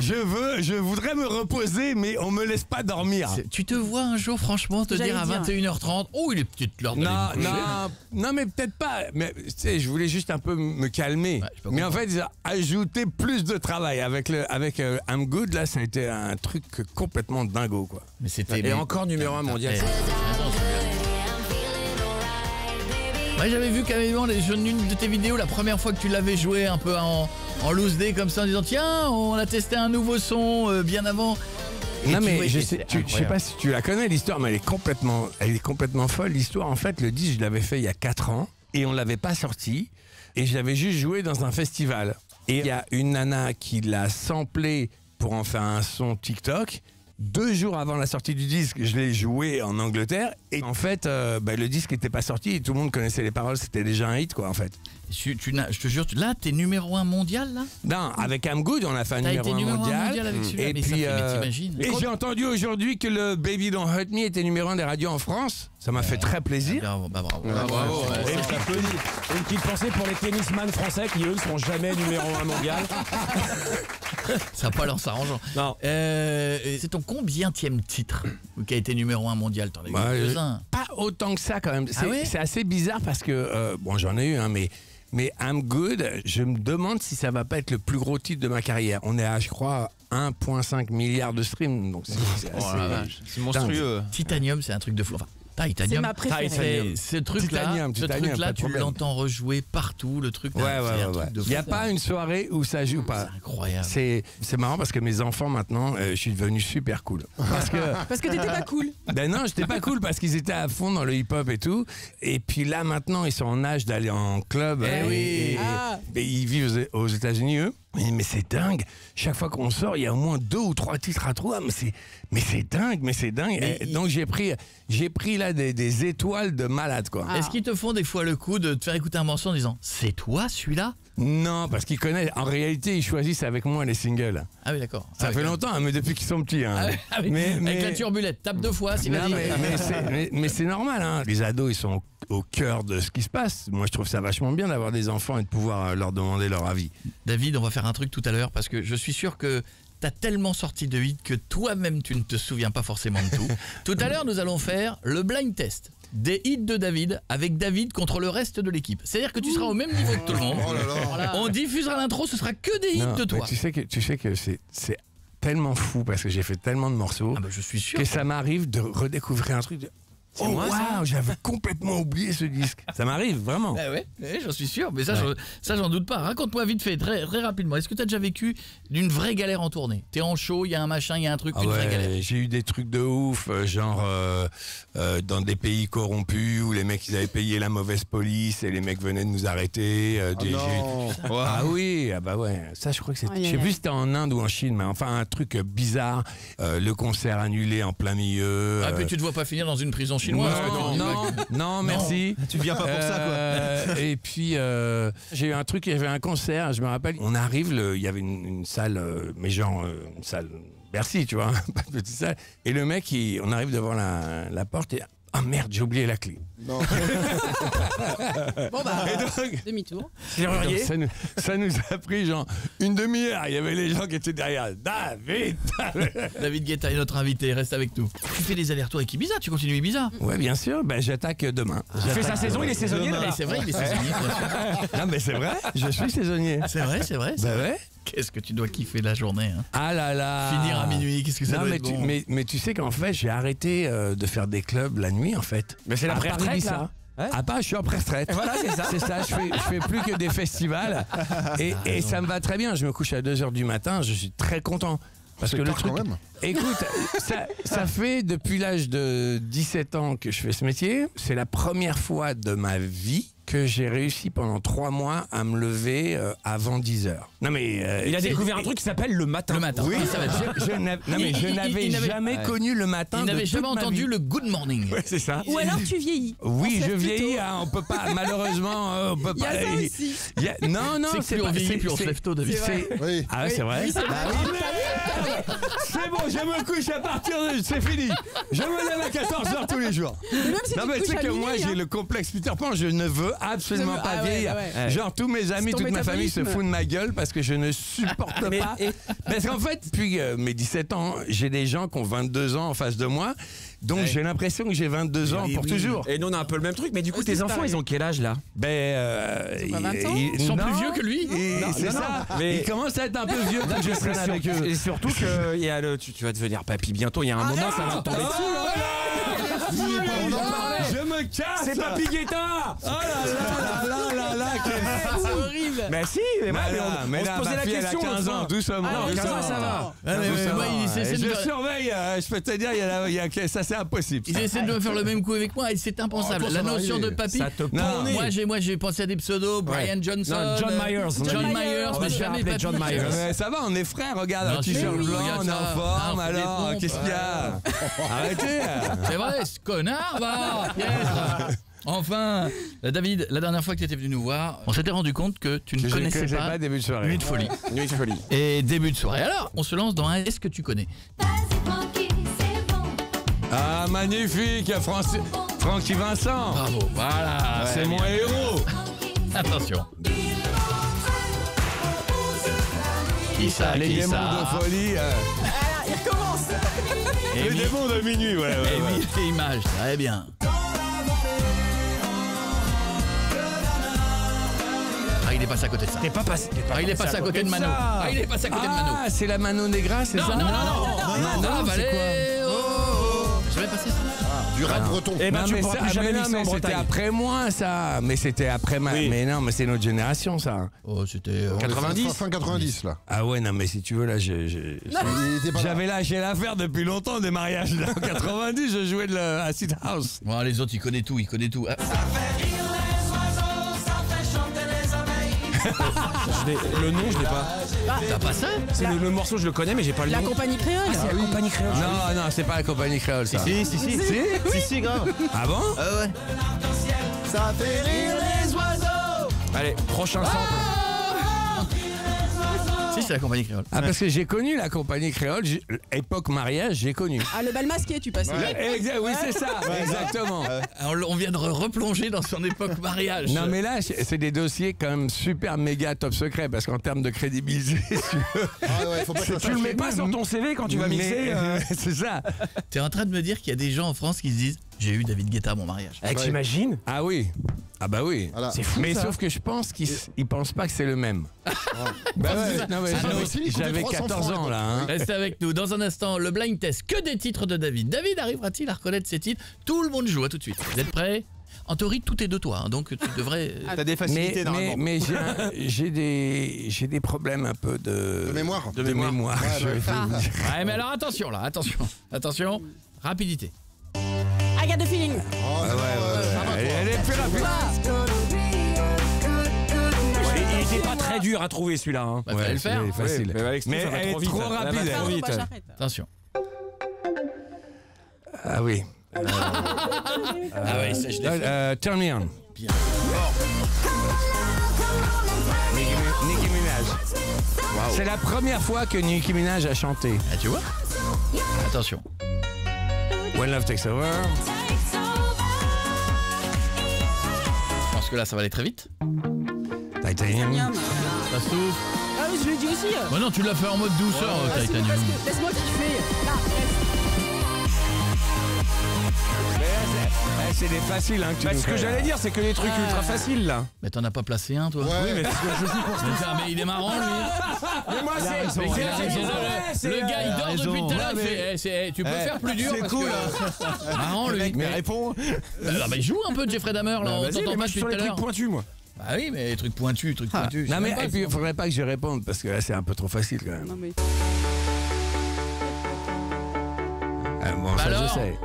Speaker 2: je veux, je voudrais me reposer, mais on me laisse pas dormir.
Speaker 1: Tu te vois un jour, franchement, te dire à
Speaker 11: dire.
Speaker 1: 21h30, oh, il est peut-être l'heure
Speaker 2: Non, non, non, mais peut-être pas. Mais tu sais, je voulais juste un peu me calmer.
Speaker 1: Ouais,
Speaker 2: mais en fait, ils ont ajouté plus de travail avec le, avec euh, I'm Good. Là, ça a été un truc complètement dingo, quoi.
Speaker 1: Mais c'était.
Speaker 2: Et
Speaker 1: mais-
Speaker 2: encore numéro un mondial.
Speaker 1: Moi j'avais vu carrément les jeunes une de tes vidéos la première fois que tu l'avais joué un peu en, en loose day comme ça en disant tiens on a testé un nouveau son euh, bien avant.
Speaker 2: Non mais
Speaker 1: vois,
Speaker 2: je sais, tu- je sais pas si tu la connais l'histoire, mais elle est complètement, elle est complètement folle l'histoire. En fait, le disque je l'avais fait il y a 4 ans et on l'avait pas sorti et je l'avais juste joué dans un festival. Et il y a une nana qui l'a samplé pour en faire un son TikTok. Deux jours avant la sortie du disque, je l'ai joué en Angleterre et en fait, euh, bah, le disque n'était pas sorti et tout le monde connaissait les paroles. C'était déjà un hit quoi en fait.
Speaker 1: Tu- tu n'as- je te jure, tu- là t'es numéro un mondial là?
Speaker 2: Non, avec I'm Good, on a fait un numéro,
Speaker 1: été
Speaker 2: un
Speaker 1: numéro un
Speaker 2: mondial.
Speaker 1: mondial avec
Speaker 2: et
Speaker 1: mais
Speaker 2: puis, euh, et j'ai entendu aujourd'hui que le Baby Don't Hurt Me était numéro un des radios en France. Ça m'a fait très plaisir.
Speaker 1: Bravo, bah bravo.
Speaker 2: bravo, ouais.
Speaker 1: Ouais,
Speaker 2: Et
Speaker 8: Une petite pensée pour les tennisman français qui eux seront jamais numéro 1 mondial.
Speaker 1: Ça n'a pas l'air s'arrangeant.
Speaker 2: Non.
Speaker 1: Euh, c'est ton combienième titre qui a été numéro un mondial T'en as eu
Speaker 2: Bah,
Speaker 1: quelques-uns.
Speaker 2: Pas autant que ça quand même. C'est
Speaker 1: Ah
Speaker 2: c'est assez bizarre parce que, euh, bon j'en ai eu, hein, mais mais I'm Good, je me demande si ça va pas être le plus gros titre de ma carrière. On est à, je crois, 1,5 milliard de streams. Donc c'est
Speaker 1: Oh
Speaker 9: monstrueux.
Speaker 1: Titanium, c'est un truc de fou. Enfin, Titanium.
Speaker 11: C'est ma préférée.
Speaker 1: C'est- Ce truc-là,
Speaker 2: Titanium,
Speaker 1: ce truc-là, tu l'entends rejouer partout. Le truc.
Speaker 2: Ouais, ouais, Il n'y a pas une soirée où ça joue pas.
Speaker 1: C'est incroyable.
Speaker 2: C'est marrant parce que mes enfants maintenant, euh, je suis devenu super cool. Parce que
Speaker 11: Parce que t'étais pas cool.
Speaker 2: ben non, j'étais pas cool parce qu'ils étaient à fond dans le hip-hop et tout. Et puis là maintenant, ils sont en âge d'aller en club.
Speaker 1: Eh
Speaker 2: et-
Speaker 1: oui.
Speaker 2: et-
Speaker 11: Ah.
Speaker 2: et ils vivent aux États-Unis eux. Mais, mais c'est dingue. Chaque fois qu'on sort, il y a au moins deux ou trois titres à trouver. Mais c'est mais c'est dingue, mais c'est dingue.
Speaker 1: Mais il-
Speaker 2: donc j'ai pris j'ai pris là des, des étoiles de malade quoi.
Speaker 11: Ah.
Speaker 1: Est-ce qu'ils te font des fois le coup de te faire écouter un morceau en disant C'est toi celui-là?
Speaker 2: Non, parce qu'ils connaissent. En réalité, ils choisissent avec moi les singles.
Speaker 1: Ah oui, d'accord.
Speaker 2: Ça
Speaker 1: Ah
Speaker 2: fait longtemps, hein, mais depuis qu'ils sont petits. hein.
Speaker 1: Ah oui, ah.
Speaker 2: Mais-
Speaker 1: Avec la turbulette, tape deux fois, si
Speaker 2: Non, mais c'est normal, hein. les ados ils sont au, cœur de ce qui se passe. Moi je trouve ça vachement bien d'avoir des enfants et de pouvoir euh, leur demander leur avis.
Speaker 1: David, on va faire un truc tout à l'heure parce que je suis sûr que t'as tellement sorti de hits que toi-même tu ne te souviens pas forcément de tout. tout à l'heure, nous allons faire le blind test des hits de David avec David contre le reste de l'équipe. C'est-à-dire que tu seras au même niveau que tout le monde. On diffusera l'intro, ce sera que des hits
Speaker 2: Non,
Speaker 1: de toi.
Speaker 2: tu sais que, tu sais que c'est, c'est tellement fou parce que j'ai fait tellement de morceaux
Speaker 1: Ah bah je suis sûr.
Speaker 2: que ça m'arrive de redécouvrir un truc. De... Oh
Speaker 1: moi,
Speaker 2: waouh, j'avais complètement oublié ce disque. Ça m'arrive vraiment.
Speaker 1: Ah ouais, ouais, j'en suis sûr, mais ça, j'en- ça j'en doute pas. Raconte-moi vite fait, très, très rapidement. Est-ce que tu as déjà vécu d'une vraie galère en tournée? T'es en show, il y a un machin, il y a un truc,
Speaker 2: Ah
Speaker 1: une vraie
Speaker 2: ouais,
Speaker 1: galère.
Speaker 2: j'ai eu des trucs de ouf, euh, genre euh, euh, dans des pays corrompus où les mecs ils avaient payé la mauvaise police et les mecs venaient de nous arrêter. euh, des- eu- Ah oui, ah bah ouais, ça je crois que c'était.
Speaker 11: Aïe,
Speaker 2: Je sais plus si c'était en Inde ou en Chine, mais enfin un truc bizarre. euh, le concert annulé en plein milieu.
Speaker 1: Ah,
Speaker 2: euh,
Speaker 1: puis tu te vois pas finir dans une prison chinoise.
Speaker 2: non, non, non, merci.
Speaker 9: Tu viens pas pour ça, quoi.
Speaker 2: Euh, et puis, euh, j'ai eu un truc, il y avait un concert, je me rappelle, on arrive, le- il y avait une, une salle, euh, mais genre, une salle Bercy, tu vois, pas de petite salle. Et le mec, il- on arrive devant la, la porte et. Ah merde, j'ai oublié la clé.
Speaker 11: Bon bah, demi-tour.
Speaker 2: ça, nous, ça nous a pris genre une demi-heure. Il y avait les gens qui étaient derrière. David, David.
Speaker 1: Guetta est notre invité, reste avec nous. Tu fais des allers-retours avec Ibiza, tu continues Ibiza?
Speaker 2: Ouais, bien sûr, ben, j'attaque demain.
Speaker 8: Il fait sa saison, il est saisonnier.
Speaker 1: C'est vrai, il est saisonnier.
Speaker 2: Non, mais c'est vrai, je suis saisonnier.
Speaker 1: C'est vrai, c'est vrai. c'est vrai.
Speaker 2: ouais.
Speaker 1: Qu'est-ce que tu dois kiffer la journée hein.
Speaker 2: Ah là là
Speaker 1: Finir à minuit, qu'est-ce que ça
Speaker 2: non,
Speaker 1: doit
Speaker 2: mais,
Speaker 1: être
Speaker 2: tu,
Speaker 1: bon.
Speaker 2: mais, mais tu sais qu'en fait, j'ai arrêté euh, de faire des clubs la nuit, en fait.
Speaker 8: Mais c'est la là. Ouais.
Speaker 2: Ah pas, je suis en pré-retraite.
Speaker 8: Voilà, c'est ça.
Speaker 2: C'est ça, je fais, je fais plus que des festivals. Et, et ça me va très bien. Je me couche à 2h du matin, je suis très content. Parce que le truc.
Speaker 5: quand même.
Speaker 2: Écoute, ça, ça fait depuis l'âge de 17 ans que je fais ce métier. C'est la première fois de ma vie que j'ai réussi pendant trois mois à me lever euh, avant 10 heures. Non mais euh,
Speaker 8: Il a découvert un truc qui s'appelle le matin.
Speaker 1: Le matin.
Speaker 2: Oui,
Speaker 1: Ah, ça va
Speaker 2: je, n'avais jamais
Speaker 1: Ouais.
Speaker 2: connu le matin.
Speaker 1: Il n'avait jamais
Speaker 2: ma
Speaker 1: entendu le good morning.
Speaker 2: Ouais, c'est ça.
Speaker 11: Ou alors tu vieillis.
Speaker 2: Oui, je vieillis. hein, on peut pas. Malheureusement, euh, on peut
Speaker 11: Il y a
Speaker 2: pas.
Speaker 11: ça aussi.
Speaker 2: il y a- non, non,
Speaker 1: C'est
Speaker 2: pas.
Speaker 1: vieillit,
Speaker 2: c'est-
Speaker 1: plus on se lève tôt, David.
Speaker 5: Oui.
Speaker 2: Ah ouais, c'est vrai.
Speaker 11: Oui, c'est vrai.
Speaker 2: Oui. C'est bon, je me couche à partir de. C'est fini. Je me lève à 14h tous les jours.
Speaker 11: Même si
Speaker 2: Non,
Speaker 11: tu
Speaker 2: mais tu sais que moi, j'ai
Speaker 11: hein.
Speaker 2: le complexe Peter Pan. Je ne veux absolument pas
Speaker 11: ah
Speaker 2: vieillir.
Speaker 11: bah ouais.
Speaker 2: Genre, tous mes amis, toute ma famille se foutent de ma gueule parce que je ne supporte pas. Parce qu'en fait, depuis euh, mes 17 ans, j'ai des gens qui ont 22 ans en face de moi. Donc, j'ai l'impression que j'ai 22 ans
Speaker 8: Et
Speaker 2: pour
Speaker 8: oui.
Speaker 2: toujours.
Speaker 8: Et nous, on a un peu le même truc. Mais du coup, tes enfants,
Speaker 11: pareil.
Speaker 8: ils ont quel âge là
Speaker 2: Ben, euh,
Speaker 11: Ils ont pas 20 ans
Speaker 1: Ils sont
Speaker 2: non.
Speaker 1: plus vieux que lui
Speaker 2: Et C'est ça.
Speaker 8: Mais-
Speaker 2: Ils commencent à être un peu vieux que je traîne avec eux.
Speaker 8: Et surtout que il y a le, tu, tu vas devenir papy bientôt. Il y a un moment, ça va tomber dessus.
Speaker 2: Me casse.
Speaker 8: C'est Papy Guetta
Speaker 2: Oh là là là là là quel-
Speaker 11: C'est horrible.
Speaker 8: Mais si, mais,
Speaker 2: Mais là,
Speaker 8: on,
Speaker 2: mais
Speaker 8: on
Speaker 2: là,
Speaker 8: se posait la
Speaker 2: fille, elle a
Speaker 8: question.
Speaker 2: 15 ans, doucement.
Speaker 11: Ah,
Speaker 8: Non,
Speaker 11: 15 ans,
Speaker 8: ça va.
Speaker 1: Ah, mais,
Speaker 2: Doucement.
Speaker 1: moi, il essaie
Speaker 2: Et
Speaker 1: de
Speaker 2: je
Speaker 1: me-
Speaker 2: surveille, euh, je peux te dire, il y a, il y a- ça c'est impossible.
Speaker 1: Ils essaient de me faire le même coup avec moi et c'est impensable.
Speaker 5: Oh,
Speaker 1: la notion de papy.
Speaker 8: Ça te
Speaker 2: pend.
Speaker 1: moi, j'ai moi j'ai pensé à des pseudos, Brian Johnson,
Speaker 8: Non, John
Speaker 1: euh,
Speaker 8: Myers.
Speaker 1: John, Myers, mais jamais papy.
Speaker 8: John Myers.
Speaker 2: Ça va, on est frères, regarde,
Speaker 1: Non,
Speaker 2: un t-shirt blanc, on est en forme,
Speaker 1: Ah,
Speaker 2: alors, qu'est-ce qu'il y a Arrêtez
Speaker 1: C'est vrai, ce connard va. Enfin, euh, David, la dernière fois que tu étais venu nous voir, on s'était rendu compte que tu ne connaissais pas,
Speaker 2: pas début de soirée.
Speaker 1: Nuit de folie.
Speaker 8: Nuit de folie.
Speaker 1: Et début de soirée. Alors, on se lance dans un Est-ce que tu connais
Speaker 2: Ah, magnifique, Franci- Francky Vincent.
Speaker 1: Bravo, voilà.
Speaker 2: C'est mon héros.
Speaker 1: Attention. Qui ça
Speaker 2: Les
Speaker 1: Qui ça
Speaker 2: de folie. euh,
Speaker 11: Ah, il recommence.
Speaker 1: Et
Speaker 2: Les
Speaker 1: oui,
Speaker 2: démons de minuit, ouais, ouais.
Speaker 1: et images, très bien. Ah, il est passé à côté de ça.
Speaker 8: T'es pas passé. t'es pas
Speaker 1: Ah, il est passé à côté de Mano.
Speaker 8: ça.
Speaker 1: Ah, il est passé à côté de Mano.
Speaker 2: Ah, c'est la Mano Negra, c'est
Speaker 1: Non,
Speaker 2: ça
Speaker 1: non, non, non,
Speaker 2: non,
Speaker 1: Ah,
Speaker 2: non,
Speaker 1: Valais,
Speaker 2: c'est quoi
Speaker 1: oh, oh. J'avais passé ça.
Speaker 5: Du rat breton.
Speaker 8: Eh ben, tu
Speaker 2: mais
Speaker 8: pourras
Speaker 2: ça-
Speaker 8: plus jamais
Speaker 2: mais non,
Speaker 8: mixer en
Speaker 2: mais c'était après moi, ça. Mais c'était après ma.
Speaker 8: Oui.
Speaker 2: Mais non, mais c'est notre génération, ça.
Speaker 1: Oh, c'était. euh,
Speaker 2: 90
Speaker 5: Fin 90 là.
Speaker 2: Ah ouais, non, mais si tu veux, là, j'ai- j'ai-
Speaker 5: Il était pas là.
Speaker 2: j'avais lâché l'affaire depuis longtemps des mariages. Là. En 90, je jouais de la Acid House.
Speaker 1: Bon, les autres, ils connaissent tout, ils connaissent tout. Ah,
Speaker 8: Je l'ai- Le nom, je l'ai pas.
Speaker 1: T'as pas ça
Speaker 8: C'est le, le morceau, je le connais, mais j'ai pas le
Speaker 11: La
Speaker 8: nom.
Speaker 11: compagnie créole.
Speaker 8: Ah, c'est la compagnie créole.
Speaker 2: Non, non, c'est pas la compagnie créole, ça.
Speaker 9: Si, si, si. Si, si, grave.
Speaker 2: Ah bon
Speaker 9: Ah ouais.
Speaker 13: Ça fait rire les oiseaux.
Speaker 8: Allez, prochain sample.
Speaker 1: Si, c'est la compagnie créole.
Speaker 2: Ah, parce que j'ai connu la compagnie créole, j'ai- époque mariage, j'ai connu.
Speaker 11: Ah, le bal masqué, tu passes.
Speaker 2: Oui, c'est ça, exactement.
Speaker 1: Alors, on vient de re- replonger dans son époque mariage.
Speaker 2: Non mais là c'est c'est des dossiers quand même super méga top secret parce qu'en termes de crédibilité
Speaker 5: Ah ouais, faut pas que ça
Speaker 8: Tu le
Speaker 5: sache.
Speaker 8: mets pas sur ton CV quand tu vas mixer. euh,
Speaker 2: c'est ça.
Speaker 1: T'es en train de me dire qu'il y a des gens en France qui se disent J'ai eu David Guetta à mon mariage.
Speaker 8: Eh, T'imagines
Speaker 2: Ah oui. Ah bah oui.
Speaker 5: Voilà.
Speaker 8: C'est fou.
Speaker 2: Mais
Speaker 8: ça.
Speaker 2: sauf que je pense qu'ils ils pensent pas que c'est le même. Bah ouais, non, mais
Speaker 1: Ah,
Speaker 2: j'avais-
Speaker 1: non,
Speaker 5: il coûtait
Speaker 2: J'avais
Speaker 5: 300
Speaker 2: 14
Speaker 5: francs,
Speaker 2: ans là. hein.
Speaker 1: Restez avec nous. Dans un instant, le blind test. Que des titres de David. David arrivera-t-il à reconnaître ses titres? Tout le monde joue. À tout de suite. Vous êtes prêts? En théorie, tout est de toi. hein, donc, tu devrais.
Speaker 9: T'as des facilités
Speaker 2: Mais, mais,
Speaker 9: normalement.
Speaker 2: mais j'ai un- j'ai des, j'ai des problèmes un peu de,
Speaker 5: De mémoire.
Speaker 2: De mémoire. Je.
Speaker 1: Ouais, mais alors attention là. Attention. Attention. Rapidité.
Speaker 5: Oh, ouais,
Speaker 2: Elle, est plus rapide.
Speaker 8: Il il était pas très dur à trouver celui-là. hein.
Speaker 1: Bah, fallait le faire.
Speaker 2: c'est facile.
Speaker 8: mais avec
Speaker 2: Mais
Speaker 8: ça va
Speaker 2: elle
Speaker 8: trop
Speaker 2: est
Speaker 8: vite.
Speaker 2: trop
Speaker 8: Ça va
Speaker 2: rapide.
Speaker 8: trop vite.
Speaker 11: bah.
Speaker 1: Attention.
Speaker 2: Ah oui.
Speaker 1: Ah ouais, ça, je l'ai fait.
Speaker 2: Euh, turn me on.
Speaker 1: Bien.
Speaker 2: Nicki Minaj. C'est la première fois que Nicki Minaj a chanté.
Speaker 1: Ah, tu vois Attention.
Speaker 2: When Love Takes Over.
Speaker 1: Pense que là, ça va aller très vite.
Speaker 2: Titanium.
Speaker 1: Ça souffle.
Speaker 11: Ah oui, je le dis aussi.
Speaker 1: Bah non, tu l'as fait en mode douceur,
Speaker 11: Ah, c'est
Speaker 1: Titanium.
Speaker 11: parce Laisse-moi kiffer.
Speaker 2: Eh, C'est des faciles hein, que tu
Speaker 8: Bah,
Speaker 2: nous
Speaker 8: ce que
Speaker 2: fais,
Speaker 8: j'allais dire, c'est que les trucs ultra faciles là.
Speaker 1: Mais t'en as pas placé un, toi
Speaker 5: Ouais.
Speaker 8: Oui, mais c'est ce que je joue pour
Speaker 1: ça, mais il est marrant, lui.
Speaker 8: Mais moi,
Speaker 1: Mais
Speaker 8: c'est.
Speaker 1: c'est- le, le gars, il dort
Speaker 9: raison.
Speaker 1: depuis tout à l'heure. il
Speaker 9: Ouais,
Speaker 1: fait, eh, c'est- eh, Tu peux
Speaker 9: Eh,
Speaker 1: faire plus dur
Speaker 9: c'est
Speaker 1: parce
Speaker 9: cool,
Speaker 1: que... Marrant, lui.
Speaker 9: Mais réponds.
Speaker 1: Bah, bah, il joue un peu Jeffrey Dahmer, là.
Speaker 8: Bah,
Speaker 1: on
Speaker 8: Vas-y,
Speaker 1: t'entend pas depuis
Speaker 8: suis
Speaker 1: tout
Speaker 8: sur
Speaker 1: à
Speaker 8: les trucs
Speaker 1: l'heure.
Speaker 8: pointus, moi.
Speaker 1: Bah oui, mais les trucs pointus, trucs pointus. je
Speaker 2: Non mais et puis il faudrait pas que je réponde parce que là c'est un peu trop facile quand même.
Speaker 11: Non, mais.
Speaker 2: Ah, bon,
Speaker 1: Bah
Speaker 2: ça
Speaker 1: alors
Speaker 2: je sais.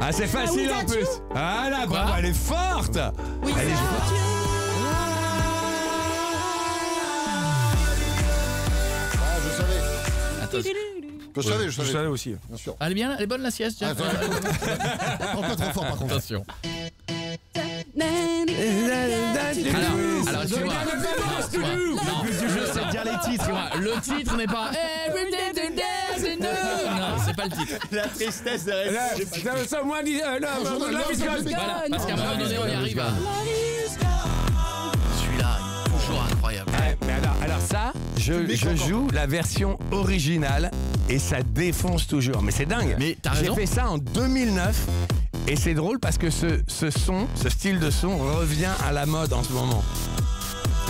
Speaker 2: Ah c'est facile en plus. Ah là, bravo, elle est forte.
Speaker 11: Oui,
Speaker 2: Elle est forte.
Speaker 5: Ah, je savais. Je savais, je
Speaker 8: Je
Speaker 5: savais.
Speaker 8: aussi.
Speaker 5: Bien sûr.
Speaker 1: Elle est bien, là Elle est bonne la sieste
Speaker 5: Ah,
Speaker 1: Jeff
Speaker 5: attends, pas trop fort par contre.
Speaker 1: Attention.
Speaker 11: tu-
Speaker 1: Alors, alors excuse-moi. Non. Non,
Speaker 9: Le but du jeu, c'est de dire les titres.
Speaker 1: Le titre n'est pas Every pas le titre.
Speaker 9: La tristesse derrière.
Speaker 2: Là, ça, moi, dis- euh, non, non, non.
Speaker 1: Voilà, parce qu'à un moment donné, on y arrive. Celui-là, toujours incroyable.
Speaker 2: Ouais, mais alors, alors ça, je, je joue la version originale et ça défonce toujours. Mais c'est dingue.
Speaker 1: Mais t'as
Speaker 2: J'ai
Speaker 1: raison.
Speaker 2: fait ça en 2009 et c'est drôle parce que ce, ce son, ce style de son revient à la mode en ce moment.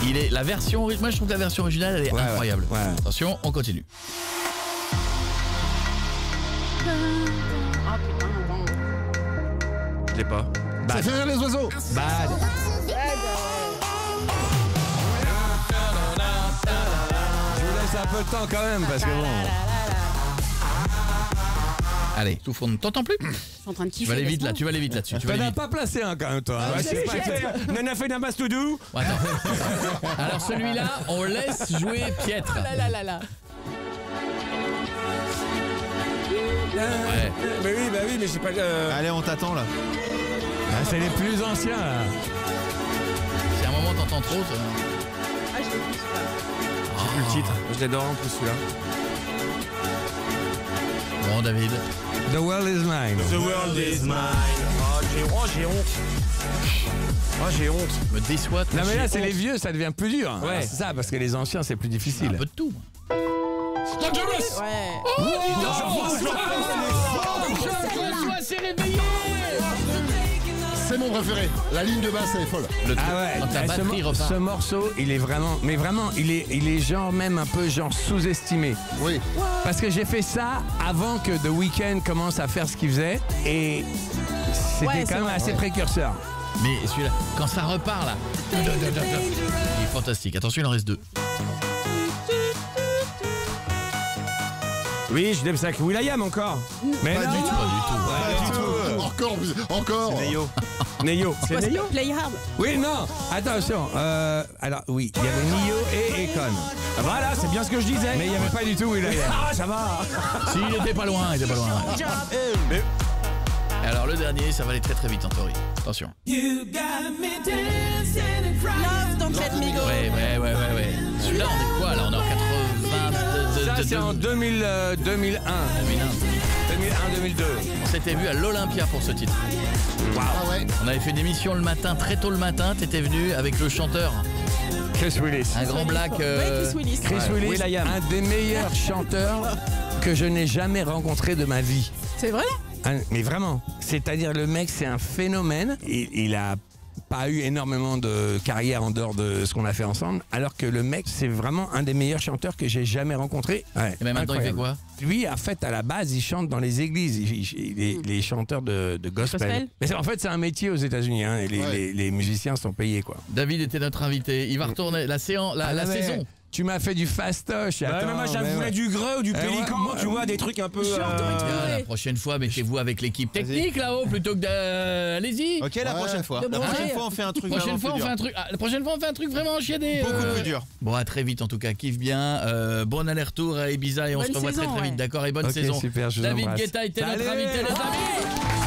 Speaker 1: Il est la version. Moi, je trouve que la version originale, elle est
Speaker 2: Ouais, ouais,
Speaker 1: incroyable.
Speaker 2: ouais.
Speaker 1: Attention, on continue.
Speaker 8: L'ai pas.
Speaker 5: Ça fait rire les oiseaux.
Speaker 2: Bad. Je vous laisse un peu de temps quand même parce que bon.
Speaker 1: Allez, tout fond. T'entends plus
Speaker 11: Je suis en train de
Speaker 1: Tu
Speaker 11: kiffer.
Speaker 1: vas aller vite là, tu vas aller vite là-dessus. Tu
Speaker 2: Tu
Speaker 1: vas aller vite.
Speaker 2: pas placé un quand même toi.
Speaker 8: c'est pas Nana fait d'un to do.
Speaker 1: Bon, attends. Alors celui-là, on laisse jouer Pietre.
Speaker 11: Là, là, là, là.
Speaker 1: Ouais.
Speaker 8: Mais oui, bah oui, mais j'ai pas. euh,
Speaker 9: Allez, on t'attend là.
Speaker 2: Ah, c'est les plus anciens là.
Speaker 1: Si à un moment t'entends trop, ça...
Speaker 11: Ah, je là.
Speaker 8: J'ai plus le titre. Je l'adore en plus celui-là.
Speaker 1: Bon, David.
Speaker 2: The world is mine.
Speaker 8: The world is mine. Oh, j'ai oh, j'ai honte. Oh, j'ai honte.
Speaker 1: Me déçoit.
Speaker 2: Non mais là c'est les vieux, ça devient plus dur.
Speaker 8: Ouais.
Speaker 2: C'est ça parce que les anciens c'est plus
Speaker 1: Un
Speaker 2: difficile.
Speaker 1: peu de tout. moi.
Speaker 11: Ouais.
Speaker 1: François s'est réveillé
Speaker 5: C'est mon préféré. La ligne de basse, elle est folle.
Speaker 1: Le truc,
Speaker 2: Ah ouais, eh, ce, morceau, il est vraiment, mais vraiment, il est, il est genre même un peu genre sous-estimé.
Speaker 5: Oui.
Speaker 2: Parce que j'ai fait ça avant que The Weeknd commence à faire ce qu'il faisait et c'était
Speaker 11: Ouais,
Speaker 2: quand même
Speaker 11: vrai.
Speaker 2: assez précurseur.
Speaker 1: Mais celui-là, quand ça repart là, il est fantastique. Attention, il en reste deux.
Speaker 2: Oui, je l'aime ça avec Will.i.am encore. Mais
Speaker 5: Pas
Speaker 2: non,
Speaker 5: du tout.
Speaker 1: Pas du tout.
Speaker 5: Pas du tout. Encore, encore.
Speaker 9: Neyo.
Speaker 2: Neyo. C'est
Speaker 11: Quoi, c'est
Speaker 2: Neyo
Speaker 11: Play Hard.
Speaker 2: Oui, non, attention. euh, alors, oui, il y avait Nio et Econ. Voilà, c'est bien ce que je disais. Mais il n'y avait pas du tout Will.i.am. Ah, ça va.
Speaker 1: Si, il était pas loin, il était pas loin. Alors le dernier, ça va aller très très vite en théorie. Attention.
Speaker 11: Love, don't let me go.
Speaker 1: Ouais, ouais, ouais, ouais, ouais. Celui-là, on est
Speaker 2: c'est en 2000, euh, 2001. 2001-2002.
Speaker 1: On s'était vu à l'Olympia pour ce titre.
Speaker 5: Ah ouais.
Speaker 1: On avait fait une émission le matin, très tôt le matin. T'étais venu avec le chanteur,
Speaker 2: Chris Willis.
Speaker 1: un grand black. euh,
Speaker 11: Ouais, Chris Willis.
Speaker 2: Chris Willis, un des meilleurs chanteurs que je n'ai jamais rencontré de ma vie.
Speaker 11: C'est vrai
Speaker 2: Un- mais vraiment. C'est-à-dire, le mec, c'est un phénomène. Il, il a pas eu énormément de carrière en dehors de ce qu'on a fait ensemble, alors que le mec, c'est vraiment un des meilleurs chanteurs que j'ai jamais rencontré. Ouais,
Speaker 1: Et mais maintenant, il fait
Speaker 2: incroyable.
Speaker 1: quoi
Speaker 2: Lui, en fait, à la base, il chante dans les églises. Il, il- il est, les chanteurs de, de gospel.
Speaker 11: Gospel?
Speaker 2: Mais en fait, c'est un métier aux États-Unis. hein, et les,
Speaker 5: Ouais.
Speaker 2: les- les musiciens sont payés, quoi.
Speaker 1: David était notre invité. Il va retourner la séance, la,
Speaker 2: Ah,
Speaker 1: la
Speaker 2: mais
Speaker 1: saison.
Speaker 2: Tu m'as fait du fastoche.
Speaker 9: Ouais,
Speaker 2: attends,
Speaker 9: mais moi,
Speaker 2: mais
Speaker 9: j'avoue,
Speaker 2: ouais.
Speaker 9: du greu ou du
Speaker 2: Eh,
Speaker 9: pélican, tu vois, des trucs un peu. Euh,
Speaker 1: Ah, la prochaine fois, mettez-vous avec l'équipe technique là-haut plutôt que de. Allez-y.
Speaker 9: Ok, la
Speaker 5: Ouais.
Speaker 9: prochaine fois. La prochaine fois, on fait un truc
Speaker 1: La prochaine
Speaker 9: vraiment
Speaker 1: fois, on
Speaker 9: plus
Speaker 1: fait
Speaker 9: dur.
Speaker 1: un truc. ah, la prochaine fois, on fait un truc vraiment chiadé.
Speaker 9: Beaucoup
Speaker 1: euh.
Speaker 9: plus dur.
Speaker 1: Bon, à très vite en tout cas. Kiffe bien. Euh, bon aller-retour à Ibiza et on
Speaker 11: Bonne
Speaker 1: se revoit
Speaker 11: saison,
Speaker 1: très très vite. D'accord et bonne saison.
Speaker 2: super, je
Speaker 1: David. Guetta était notre invité, les amis.